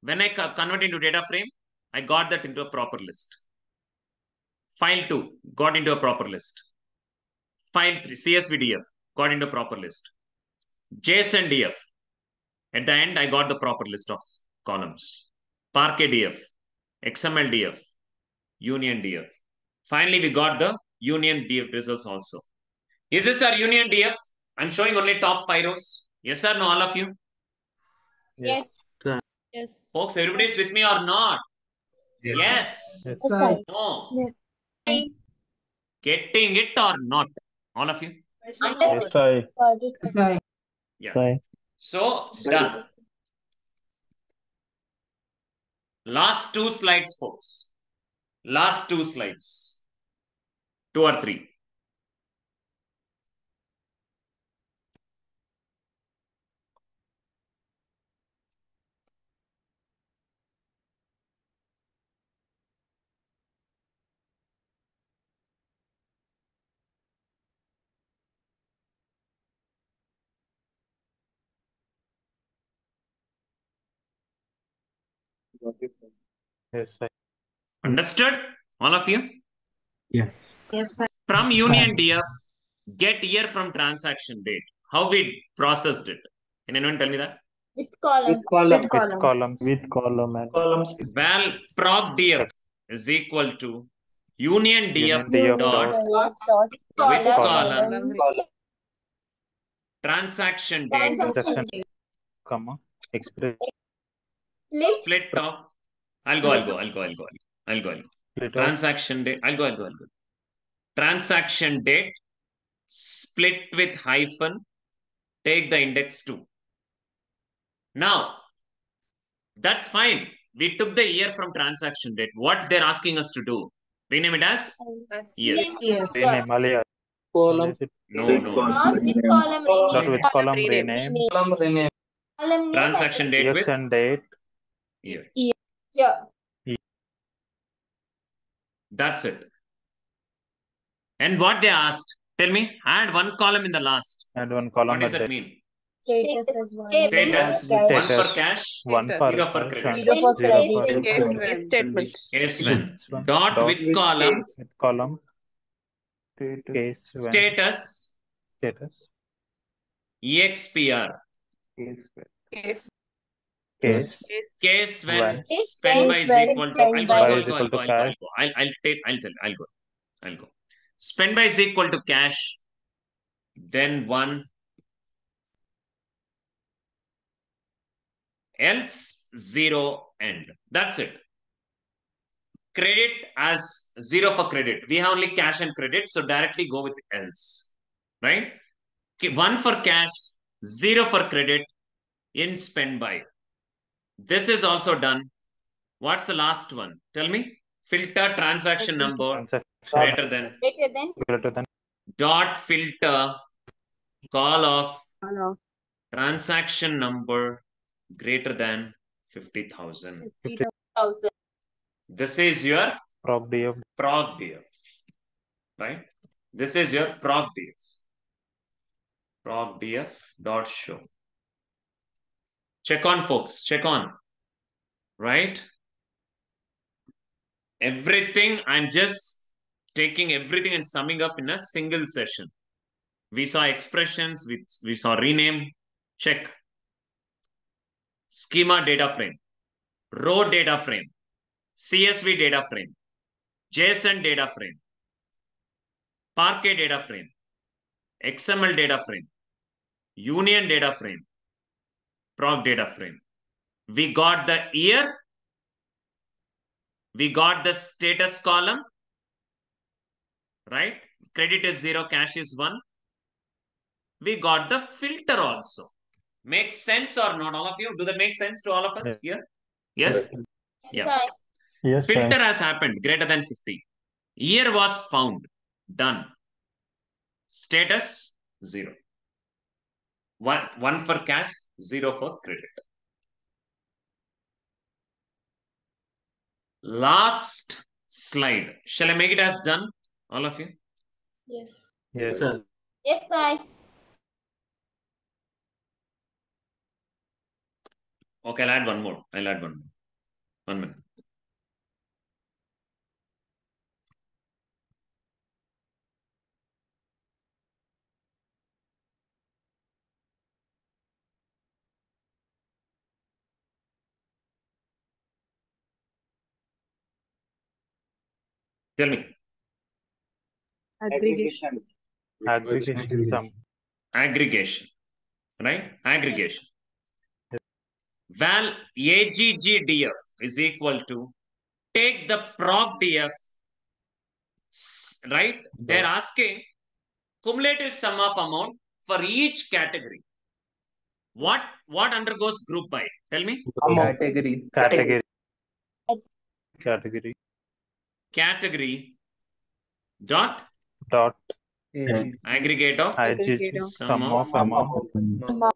When I convert into data frame, I got that into a proper list. File 2 got into a proper list. File 3, CSVDF, got into a proper list. JSON DF. At the end, I got the proper list of columns. Parquet DF, XML DF, Union DF. Finally, we got the Union DF results also. Is this our Union DF? I'm showing only top five rows. Yes or no, all of you? Yes. Yes. Folks, everybody is with me or not? Yes. Yes. Okay. No. Yes. Getting it or not? All of you? Understood. Yes, I Got it, sir. Yeah. Sai. So, done. Last two slides, folks. Last two slides. Two or three. yes I Understood? All of you? Yes. Yes, sir. From Union DF, get year from transaction date. How we processed it. Can anyone tell me that? With column. With column. With column. columns With column and Columns. Well, proc DF is equal to Union DF Union DF dot Dot. Dot. with Column. column transaction date Transaction. comma express Split. split of I'll go, I'll go, I'll go, I'll go, I'll go, I'll go. split of Transaction date, I'll go, I'll go, I'll go. Transaction date split with hyphen, take the index 2. Now, that's fine. We took the year from transaction date. What they're asking us to do, rename it as year. Year. rename Column. No, no. Not with column not rename. with column rename Column rename. Column name. Transaction date years with and date year. Yeah. That's it. And what they asked, tell me, add one column in the last. and one column What does at that mean? Status as one. Status. Status. One for cash, one for Zero for cash credit. and Zero for zero for credit. Case credit. when. Statements. case when. This one. Dot Dot with column, with column case when status, status expr. Case. Case Case when When. spend by is Case equal to, I'll go, by I'll is go, I'll equal go, to I'll go, I'll cash. I'll, I'll take, I'll tell, I'll go, I'll go. Spend by is equal to cash, then one, else zero end. That's it. Credit as zero for credit. We have only cash and credit, so directly go with else, right? Okay, One for cash, zero for credit in spend by. This is also done. What's the last one? Tell me. Filter transaction number transaction greater than Greater than. greater than dot filter call of Hello. transaction number greater than 50,000. Thousand. This is your proc df prog df, right? This is your prog df. Prog df dot show. Check on folks, check on, right? Everything, I'm just taking everything and summing up in a single session. We saw expressions, we, we saw rename, Check. Schema data frame, row data frame, CSV data frame, JSON data frame, Parquet data frame, XML data frame, Union data frame, Prog data frame. We got the year, we got the status column, right? Credit is zero, cash is one. We got the filter also. Makes sense or not, all of you? Do that make sense to all of us here? Yes? Yeah. Sai. Yes, sir. Filter has happened greater than 50. Year was found. Done. Status zero. One, one for cash, zero for credit. Last slide. Shall I make it as done? All of you? Yes. Yes. Sir. Yes, Sai. Okay, I'll add one more. I'll add one more. One minute. Tell me. Aggregation. Aggregation sum. aggregation, right? Aggregation. Val AGGDF is equal to take the prog DF, s- right? They're asking cumulative sum of amount for each category. What what undergoes group by? Tell me. Category. Category. Category. Category dot Dot. aggregate of IGG sum sum of of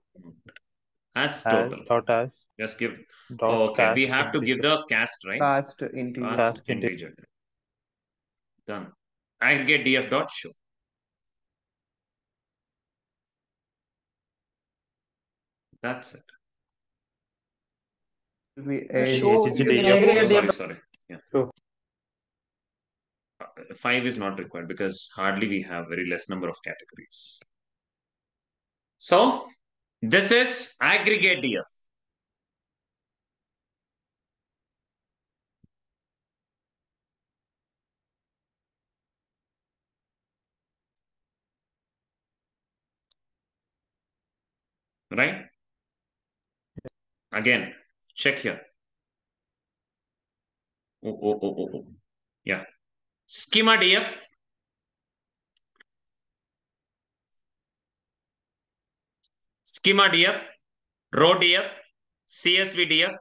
as As total. dot as. Just give. Dot okay, we have to give the cast, right? Cast into Cast Cast integer. Done. Aggregate df dot show. That's it. Show. Sorry, sorry. Yeah. Sure. Five is not required because hardly we have very less number of categories. So this is aggregate df. Right? Again, check here. Oh, oh, oh, oh, oh. Yeah. Schema DF. Schema DF, row DF, CSV DF,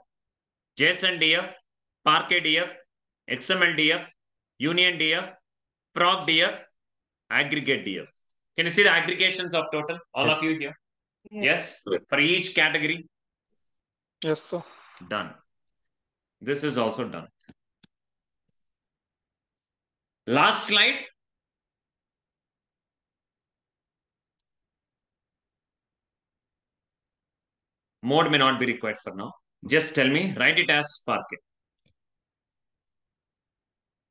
JSON DF, Parquet DF, XML DF, Union DF, Prog DF, aggregate DF. Can you see the aggregations of total? All of you here? Yes. For each category, Yes, sir. done. This is also done. Last slide. Mode may not be required for now. Just tell me, write it as Parquet.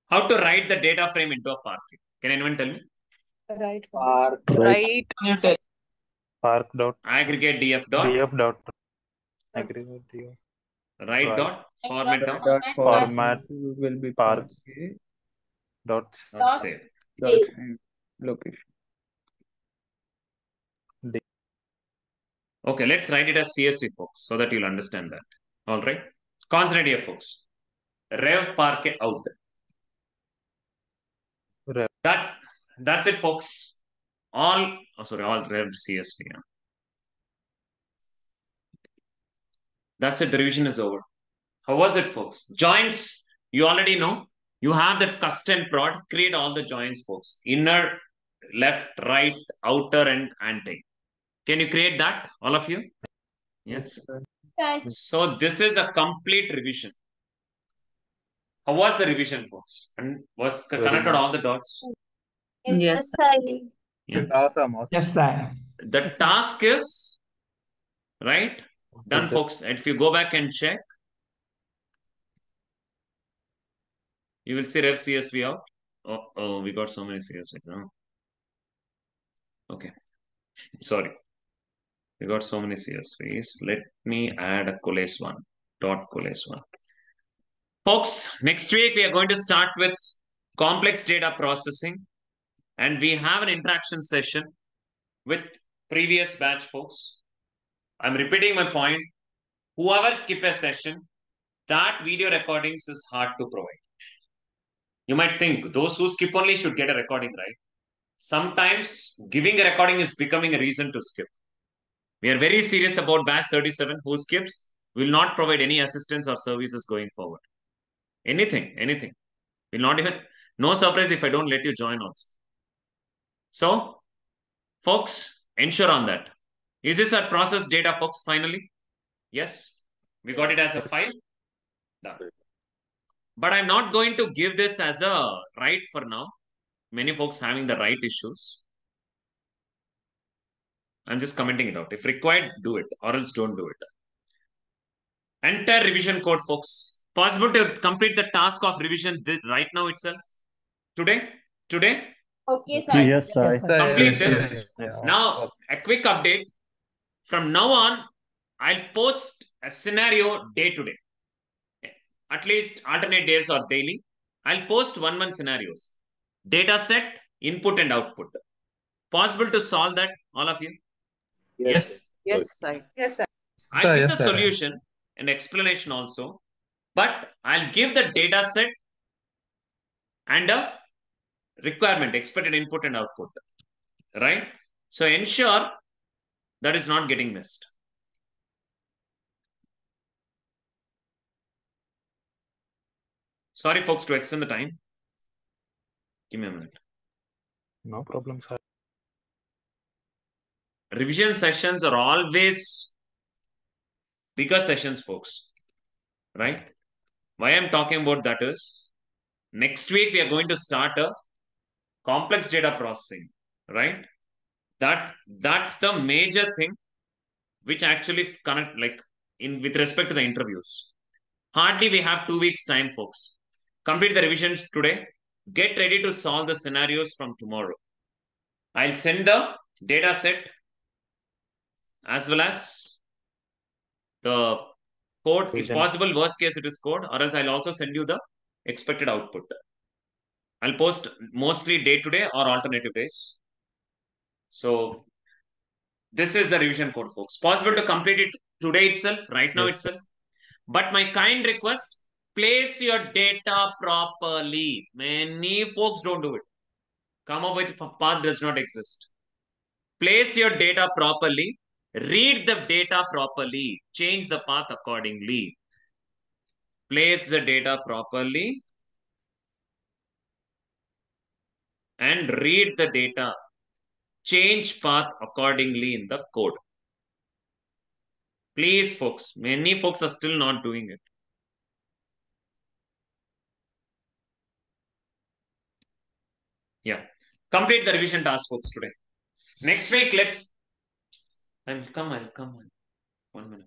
How to write the data frame into a Parquet? Can anyone tell me? Right. Right. Park dot. Aggregate df dot DF dot. Aggregate DF. write Right. dot format dot Dot Format will be Park. Parquet Dot. dot Dot. save. dot Save. and location. Okay, let's write it as CSV, folks, so that you'll understand that. All right. Concentrate here, folks. Rev Parquet out. Rev. That's that's it, folks. All oh, sorry, all Rev CSV. yeah. That's it. The revision is over. How was it, folks? Joins, you already know. You have that custom prod. Create all the joins, folks. Inner, left, right, outer, and anti. Can you create that, all of you? Yes. Sai. So this is a complete revision. How was the revision, folks? And was Very connected nice. all the dots? Yes. Sai. Awesome. Awesome. Yes, sir. The task is right done, Okay. folks. If you go back and check, you will see Rev CSV out. Oh, oh, we got so many CSVs. Huh? Okay, sorry. We got so many CSVs. Let me add a coalesce one. Dot coalesce one. Folks, next week we are going to start with complex data processing. And we have an interaction session with previous batch folks. I'm repeating my point. Whoever skip a session, that video recordings is hard to provide. You might think those who skip only should get a recording, right? Sometimes giving a recording is becoming a reason to skip. We are very serious about batch 37. Who skips will not provide any assistance or services going forward. Anything, anything. Will not even, no surprise if I don't let you join also. So, folks, ensure on that. Is this our process data, folks, finally? Yes. We got it as a file. Done. But I'm not going to give this as a right for now. Many folks having the write issues. I'm just commenting it out. If required, do it, or else don't do it. Enter revision code, folks. Possible to complete the task of revision this right now itself? Today? Today? Okay, sir. Yes, I. Complete Yes, this. yes, yeah. Now, a quick update. From now on, I'll post a scenario day to day. At least alternate days or daily. I'll post one month scenarios. Data set, input and output. Possible to solve that, all of you? Yes, Yes, I. Yes, I. I'll give yes, the sir. solution and explanation also. But I'll give the data set and a requirement, expected input and output. Right? So ensure that is not getting missed. Sorry, folks, to extend the time. Give me a minute. No problem, sir. Revision sessions are always bigger sessions, folks. Right? Why I'm talking about that is next week we are going to start a complex data processing, right? That that's the major thing which actually connect like in with respect to the interviews. Hardly we have two weeks time, folks. Complete the revisions today. Get ready to solve the scenarios from tomorrow. I'll send the data set as well as the code. If possible, worst case it is code, or else I'll also send you the expected output. I'll post mostly day to day or alternative days. So this is the revision code, folks. Possible to complete it today itself, right now Yes. itself. But my kind request, place your data properly. Many folks don't do it. Come up with path does not exist. Place your data properly. Read the data properly. Change the path accordingly. Place the data properly. And read the data. Change path accordingly in the code. Please, folks. Many folks are still not doing it. Yeah. Complete the revision task, folks, today. Next week, let's. I'll come, I'll come. One minute.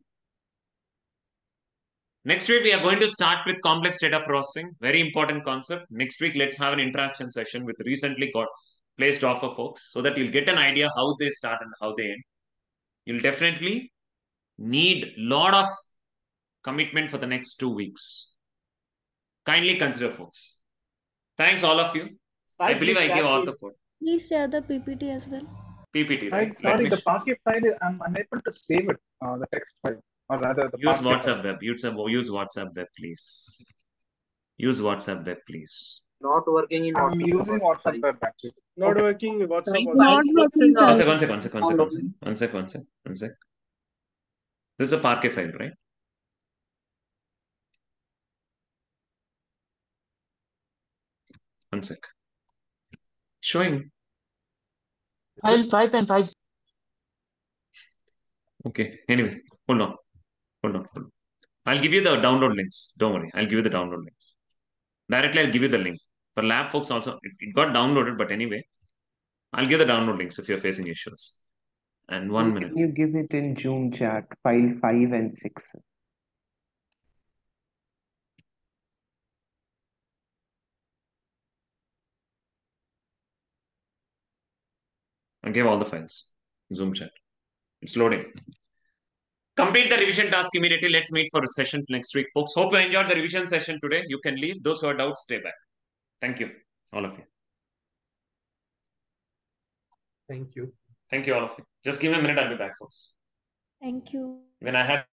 Next week, we are going to start with complex data processing. Very important concept. Next week, let's have an interaction session with recently got placed offer folks so that you'll get an idea how they start and how they end. You'll definitely need a lot of commitment for the next two weeks. Kindly consider, folks. Thanks, all of you. I believe I gave all the code. Please share the PPT as well. PPT, right? Let sorry, me the sh- Parquet file, I'm unable to save it, uh, the text file, or rather the use WhatsApp file. web. Use, use WhatsApp web, please. Use WhatsApp web, please. Not working in I'm using WhatsApp web actually. Not Okay. working. WhatsApp. Not also. working. One sir. sec, one sec, one sec, one sec, one sec, one sec, one sec, one sec. This is a Parquet file, right? One sec showing? File 5 and 5. Okay. Anyway, hold on. Hold on. Hold on. I'll give you the download links. Don't worry. I'll give you the download links. Directly, I'll give you the link. For lab folks also, it, it got downloaded, but anyway, I'll give the download links if you're facing issues. And one Can minute. you give it in Zoom chat, file 5 and 6? and give all the files. Zoom chat. It's loading. Complete the revision task immediately. Let's meet for a session next week, folks. Hope you enjoyed the revision session today. You can leave. Those who are doubts, stay back. Thank you, all of you. Thank you. Thank you, all of you. Just give me a minute. I'll be back, folks. Thank you. When I have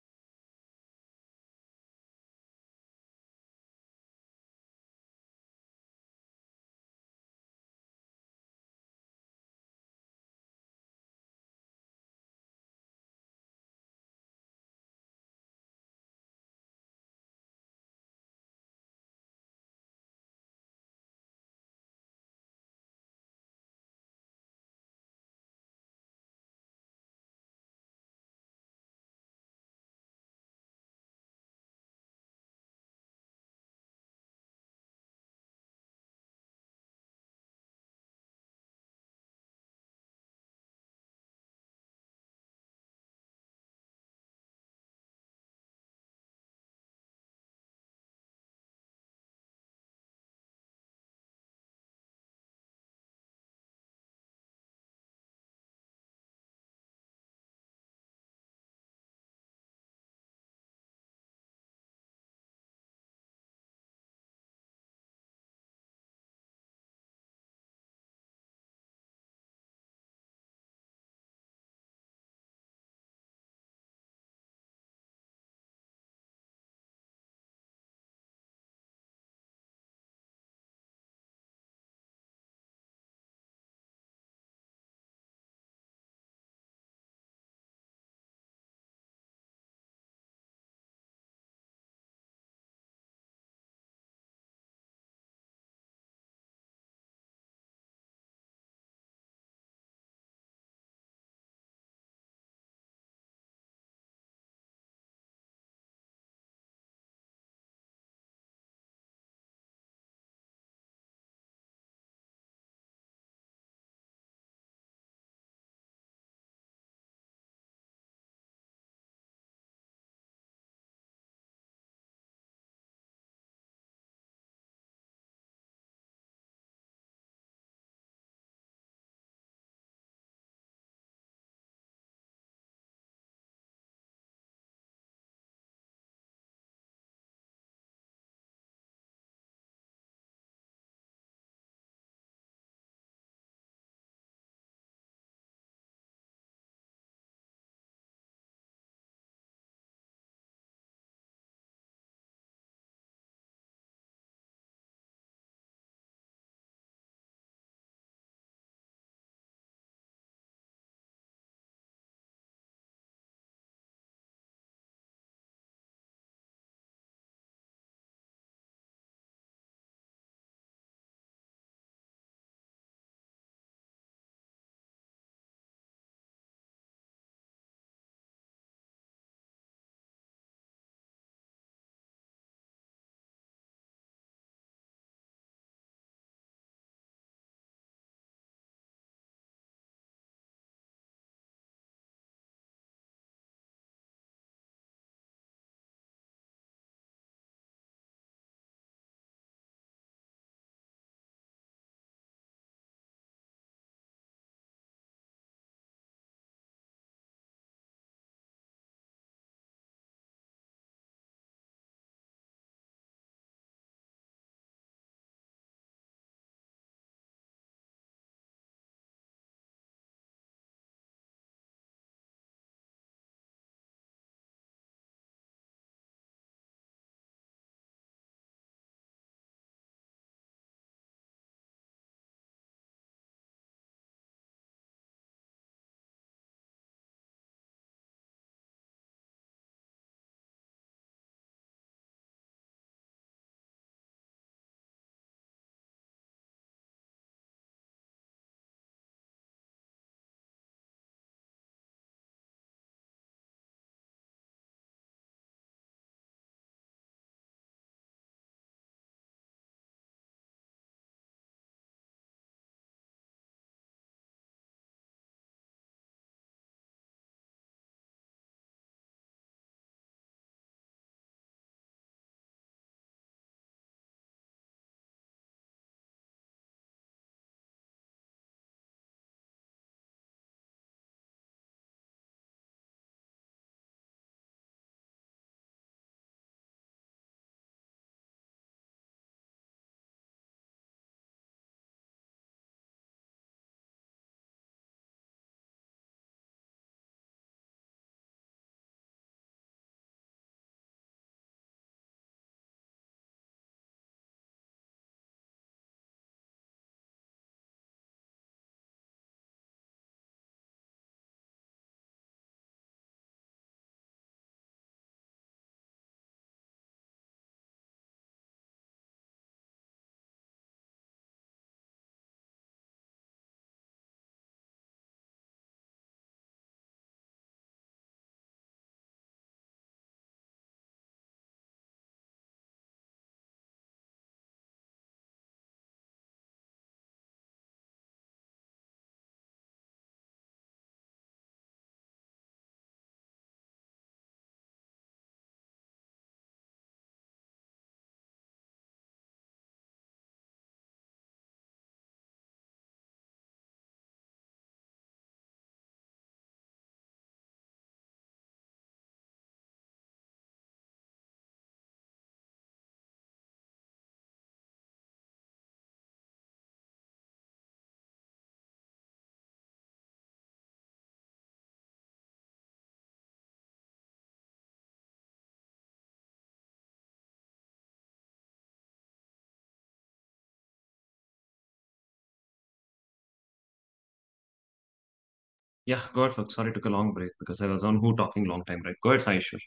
Yeah, go ahead, folks. Sorry, took a long break because I was on who talking long time, right? Go ahead, Saishwar.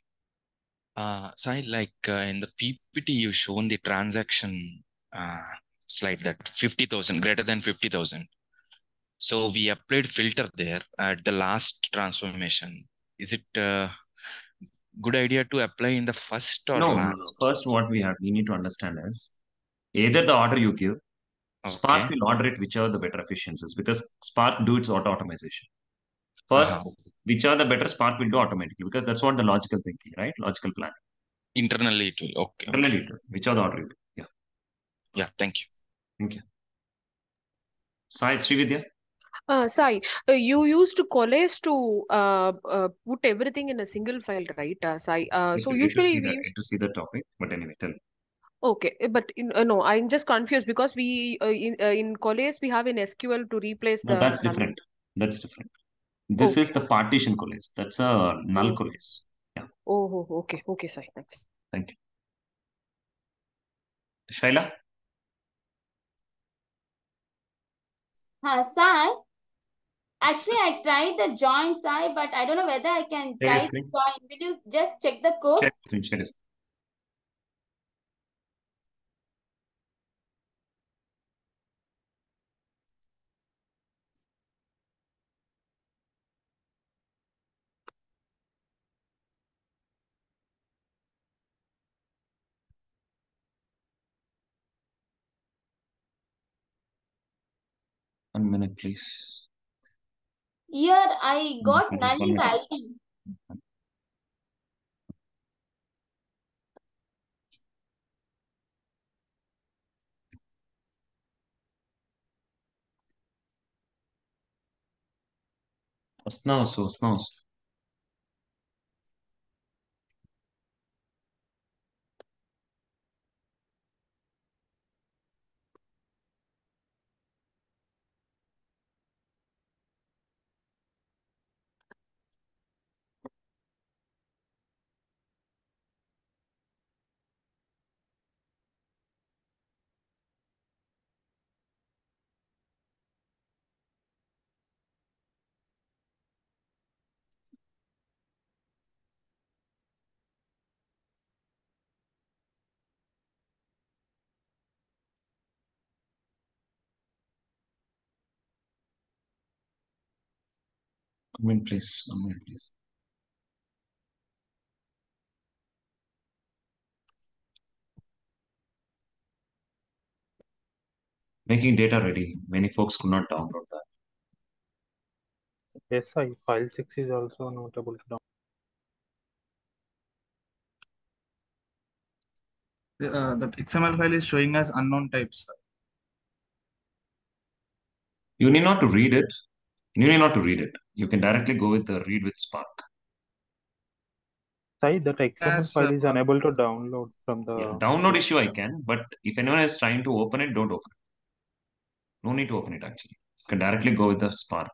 Uh, Sai, like uh, in the PPT, you shown the transaction uh, slide that 50,000 greater than 50,000. So we applied filter there at the last transformation. Is it uh, good idea to apply in the first or No, last? First, what we have we need to understand is either the order you give, Spark will order it whichever the better efficiencies because Spark do its auto automation. First, Uh-huh. whichever the better Spark will do automatically because that's what the logical thinking, right? Logical planning. Internally, it will. Okay. Internally, Okay. it will, whichever the order. Yeah. Yeah. Thank you. Thank you. Sai, Srividya. Uh, Sai, uh, you used Coalesce to uh, uh, put everything in a single file, right, uh, Sai? Uh, so to, need to usually see we need to see the topic. But anyway, tell me. okay, uh, but in, uh, no, I'm just confused because we uh, in uh, in Coalesce we have an SQL to replace No, the that's different. That's different. This Okay. is the partition coalesce. That's a null Oh. Yeah. Oh, oh, okay, okay, Sai, thanks. Thank you. Shaila? Uh, Sai, actually, I tried the join Sai, but I don't know whether I can Share try to screen. join. Will you just check the code? Share screen, One minute, please. Here I got One null in the Comment, please. Comment, please. Making data ready. Many folks could not download that. Yes, I file six is also not able to download. Uh, that XML file is showing us unknown types. You need not to read it. You need not to read it. You can directly go with the read with Spark. Sai, that XML As, file uh, is unable to download from the. Yeah, download issue I can, but if anyone is trying to open it, don't open it. No need to open it actually. You can directly go with the Spark.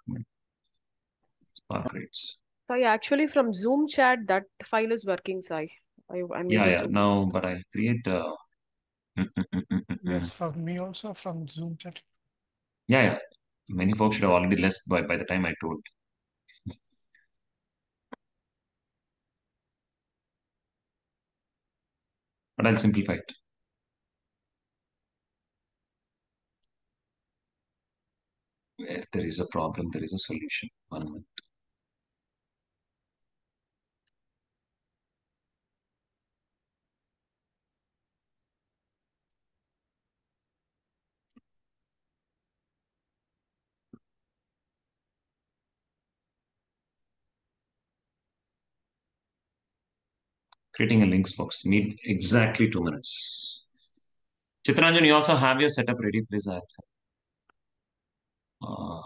Spark rates. Sai, actually from Zoom chat that file is working, Sai. I, I'm Yeah, able yeah. to. Now, but I create. Uh, Yes, for me also from Zoom chat. Yeah, yeah. Many folks should have already left by, by the time I told. But I'll simplify it. Where there is a problem, there is a solution. One minute. Creating a links box. Need exactly two minutes. Chitranjan, you also have your setup ready, please. I uh,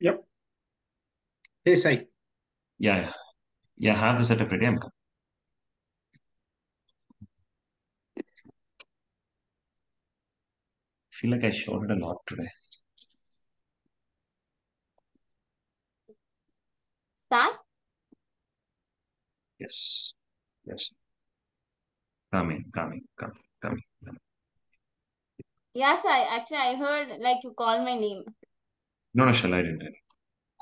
Yep. Hey, Sai. yeah, yeah. Yeah, have the setup ready. I'm coming. Feel like I showed it a lot today. Sai, Yes. Yes. Coming, coming, coming, coming. coming. Yes, I actually I heard like you call my name. No, no, shall I didn't.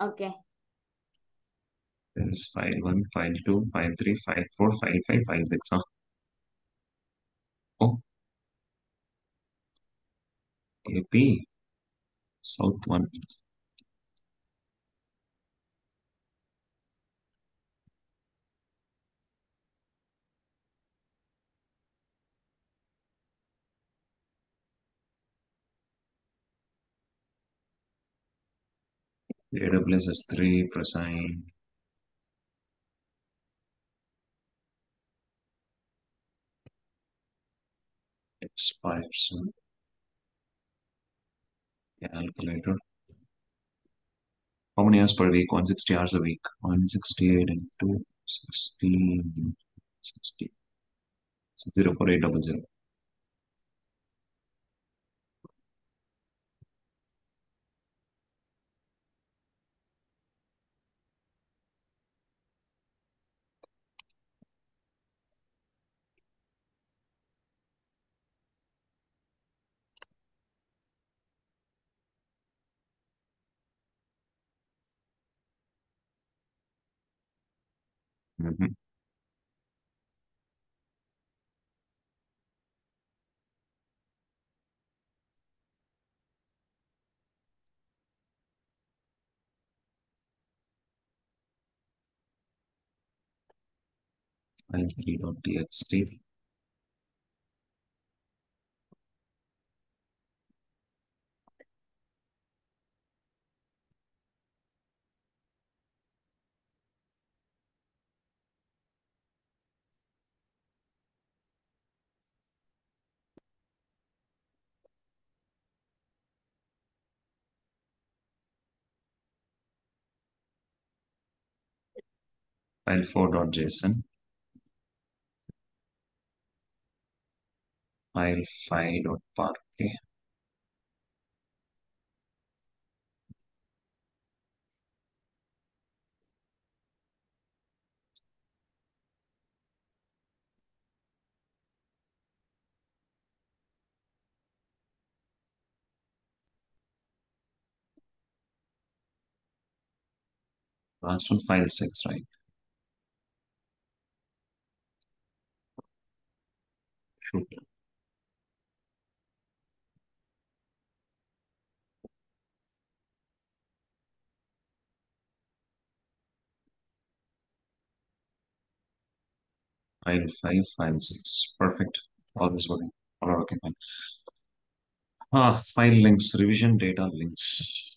Okay. There is file one, file two, file three, file four, file five, file six. Huh? Oh. AP. South one. AWS S3, Presign. Expires soon. Calculator. How many hours per week? 160 hours a week. 168 into 16, 60. So 04800. Mhm. and key.txt file4.json file 5.parquet last one file 6 right? File 5, file 6. Perfect. All is working. All are okay, fine. Ah, file links, revision data links.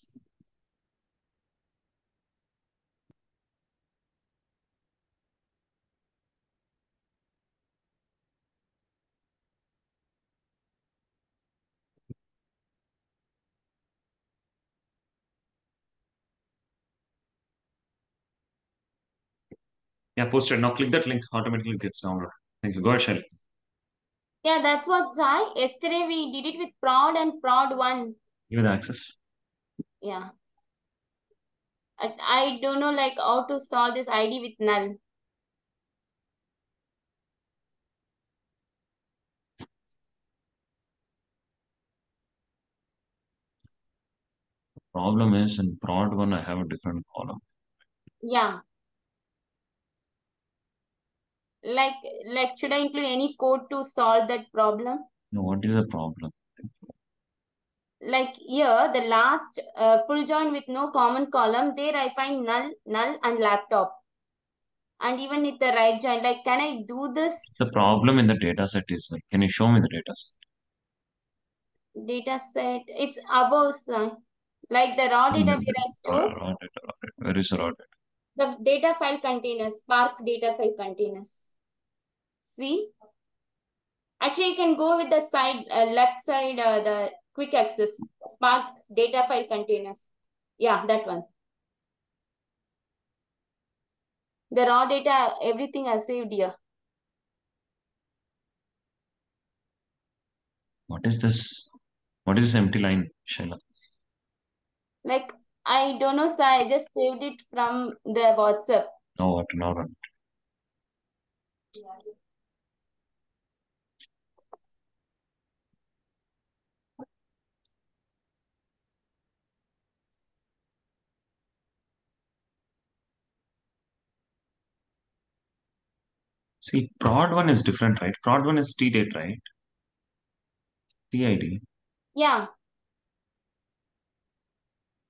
Yeah, posted. Now click that link, automatically gets downloaded. Thank you. Go ahead, Shell. Yeah, that's what Sai. Yesterday we did it with prod and prod one. Give me the access. Yeah. I, I don't know like how to solve this ID with null. Problem is in prod one, I have a different column. Yeah. Like like should I include any code to solve that problem? No, what is the problem? Like here, the last uh, full join with no common column, there I find null, null and laptop. And even with the right join, like can I do this The problem in the data set is like, can you show me the data set? data set? It's above sign. Like the raw data where I store, raw data, raw data. Where is the raw data? The data file containers, Spark data file containers. See? Actually, you can go with the side, uh, left side, uh, the quick access, Spark data file containers. Yeah, that one. The raw data, everything I saved here. What is this? What is this empty line, Shaila? Like, I don't know, sir. I just saved it from the WhatsApp. No, what? No, no. See, prod one is different, right? Prod one is T date, right? TID. Yeah.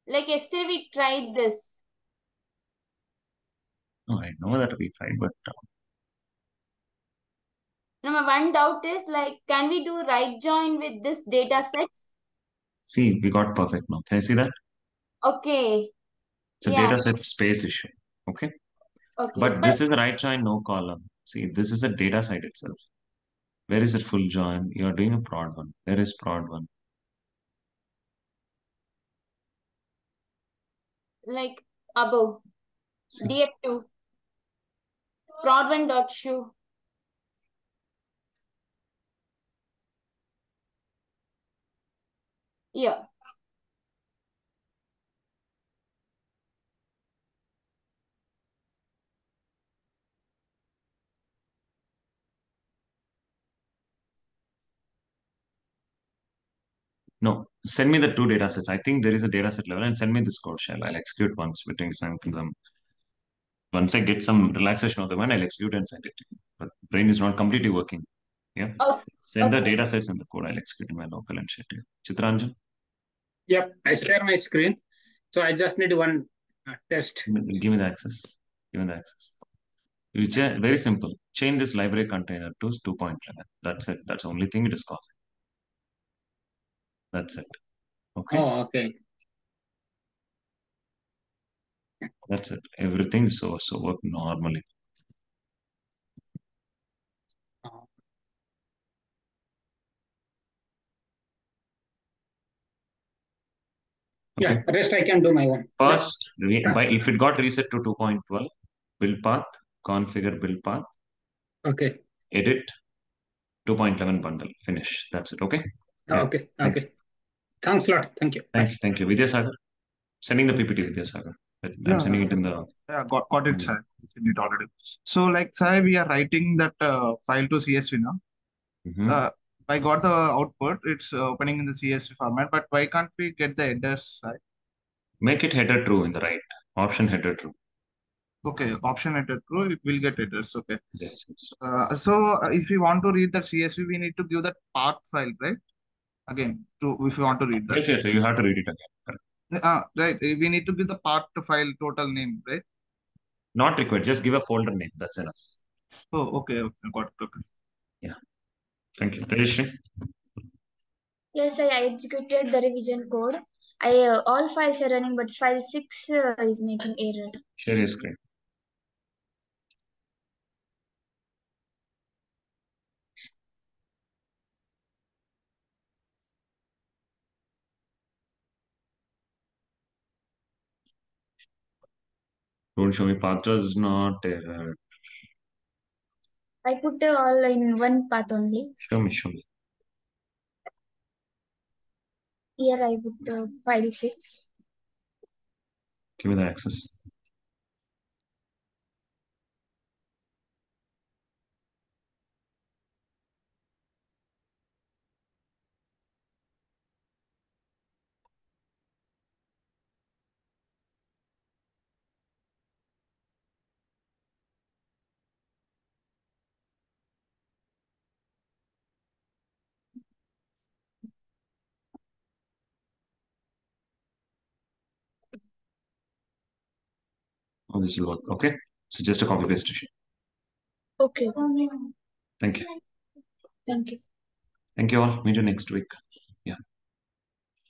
Like yesterday we tried this. No, I know that we tried, but uh, my one doubt is like, can we do right join with this data sets? see, we got perfect now. Can you see that? Okay. It's a Yeah. data set space issue. Okay. Okay. But this is a right join, no column. See, this is a data site itself. Where is it full join? You're doing a prod one. Where is prod one? Like above. See, df2 prod one dot yeah. No, send me the two data sets. I think there is a data set level and send me this code shell. I'll execute once between some, some once I get some relaxation of the mind, I'll execute and send it to you. But brain is not completely working. Yeah. oh, Send the okay. data sets and the code. I'll execute in my local and share to you. Chitranjan, Yep, I share my screen. So I just need one uh, test. give me the access. Give me the access. You cha- very simple. Change this library container to 2.11. That's it. That's the only thing it is causing. That's it. Okay. Oh, okay. That's it. Everything is so so work normally. Yeah, rest I can do my own. First, re- by if it got reset to 2.12, build path, configure build path, Okay. edit, 2.11 bundle, finish. That's it. Okay. Ah, yeah. Okay. Okay. Thanks a lot. Thank you. Thank you. Thank you. Vidyasagar. Sending the PPT, Vidyasagar. I'm Yeah. sending it in the. Yeah, got, got it, sir. Seen it already. So, like, sir, we are writing that uh, file to CSV now. Mhm. Uh, I got the output. It's uh, opening in the CSV format, but why can't we get the headers side? Make it header true in the write. Option header true. Okay, option header true. It will get headers. Okay. Yes. yes. Uh, so uh, if we want to read that CSV, we need to give that path file, right? Again, to if you want to read that. Yes, yes. You have to read it again. Correct. Uh, right. We need to give the path file total name, right? Not required. Just give a folder name. That's enough. Oh, okay. Okay. Got it. Okay. Yeah. Thank you. Tejashree. Yes, I executed the revision code. I uh, all files are running, but file six uh, is making error. Share your screen. Don't show me path does not error. I put all in one path only. Show me, show me. Here I put uh, file six. Give me the access. Oh, this will work. Okay. So just a copy paste issue. Okay. Thank you. Thank you. Thank you all. Meet you next week.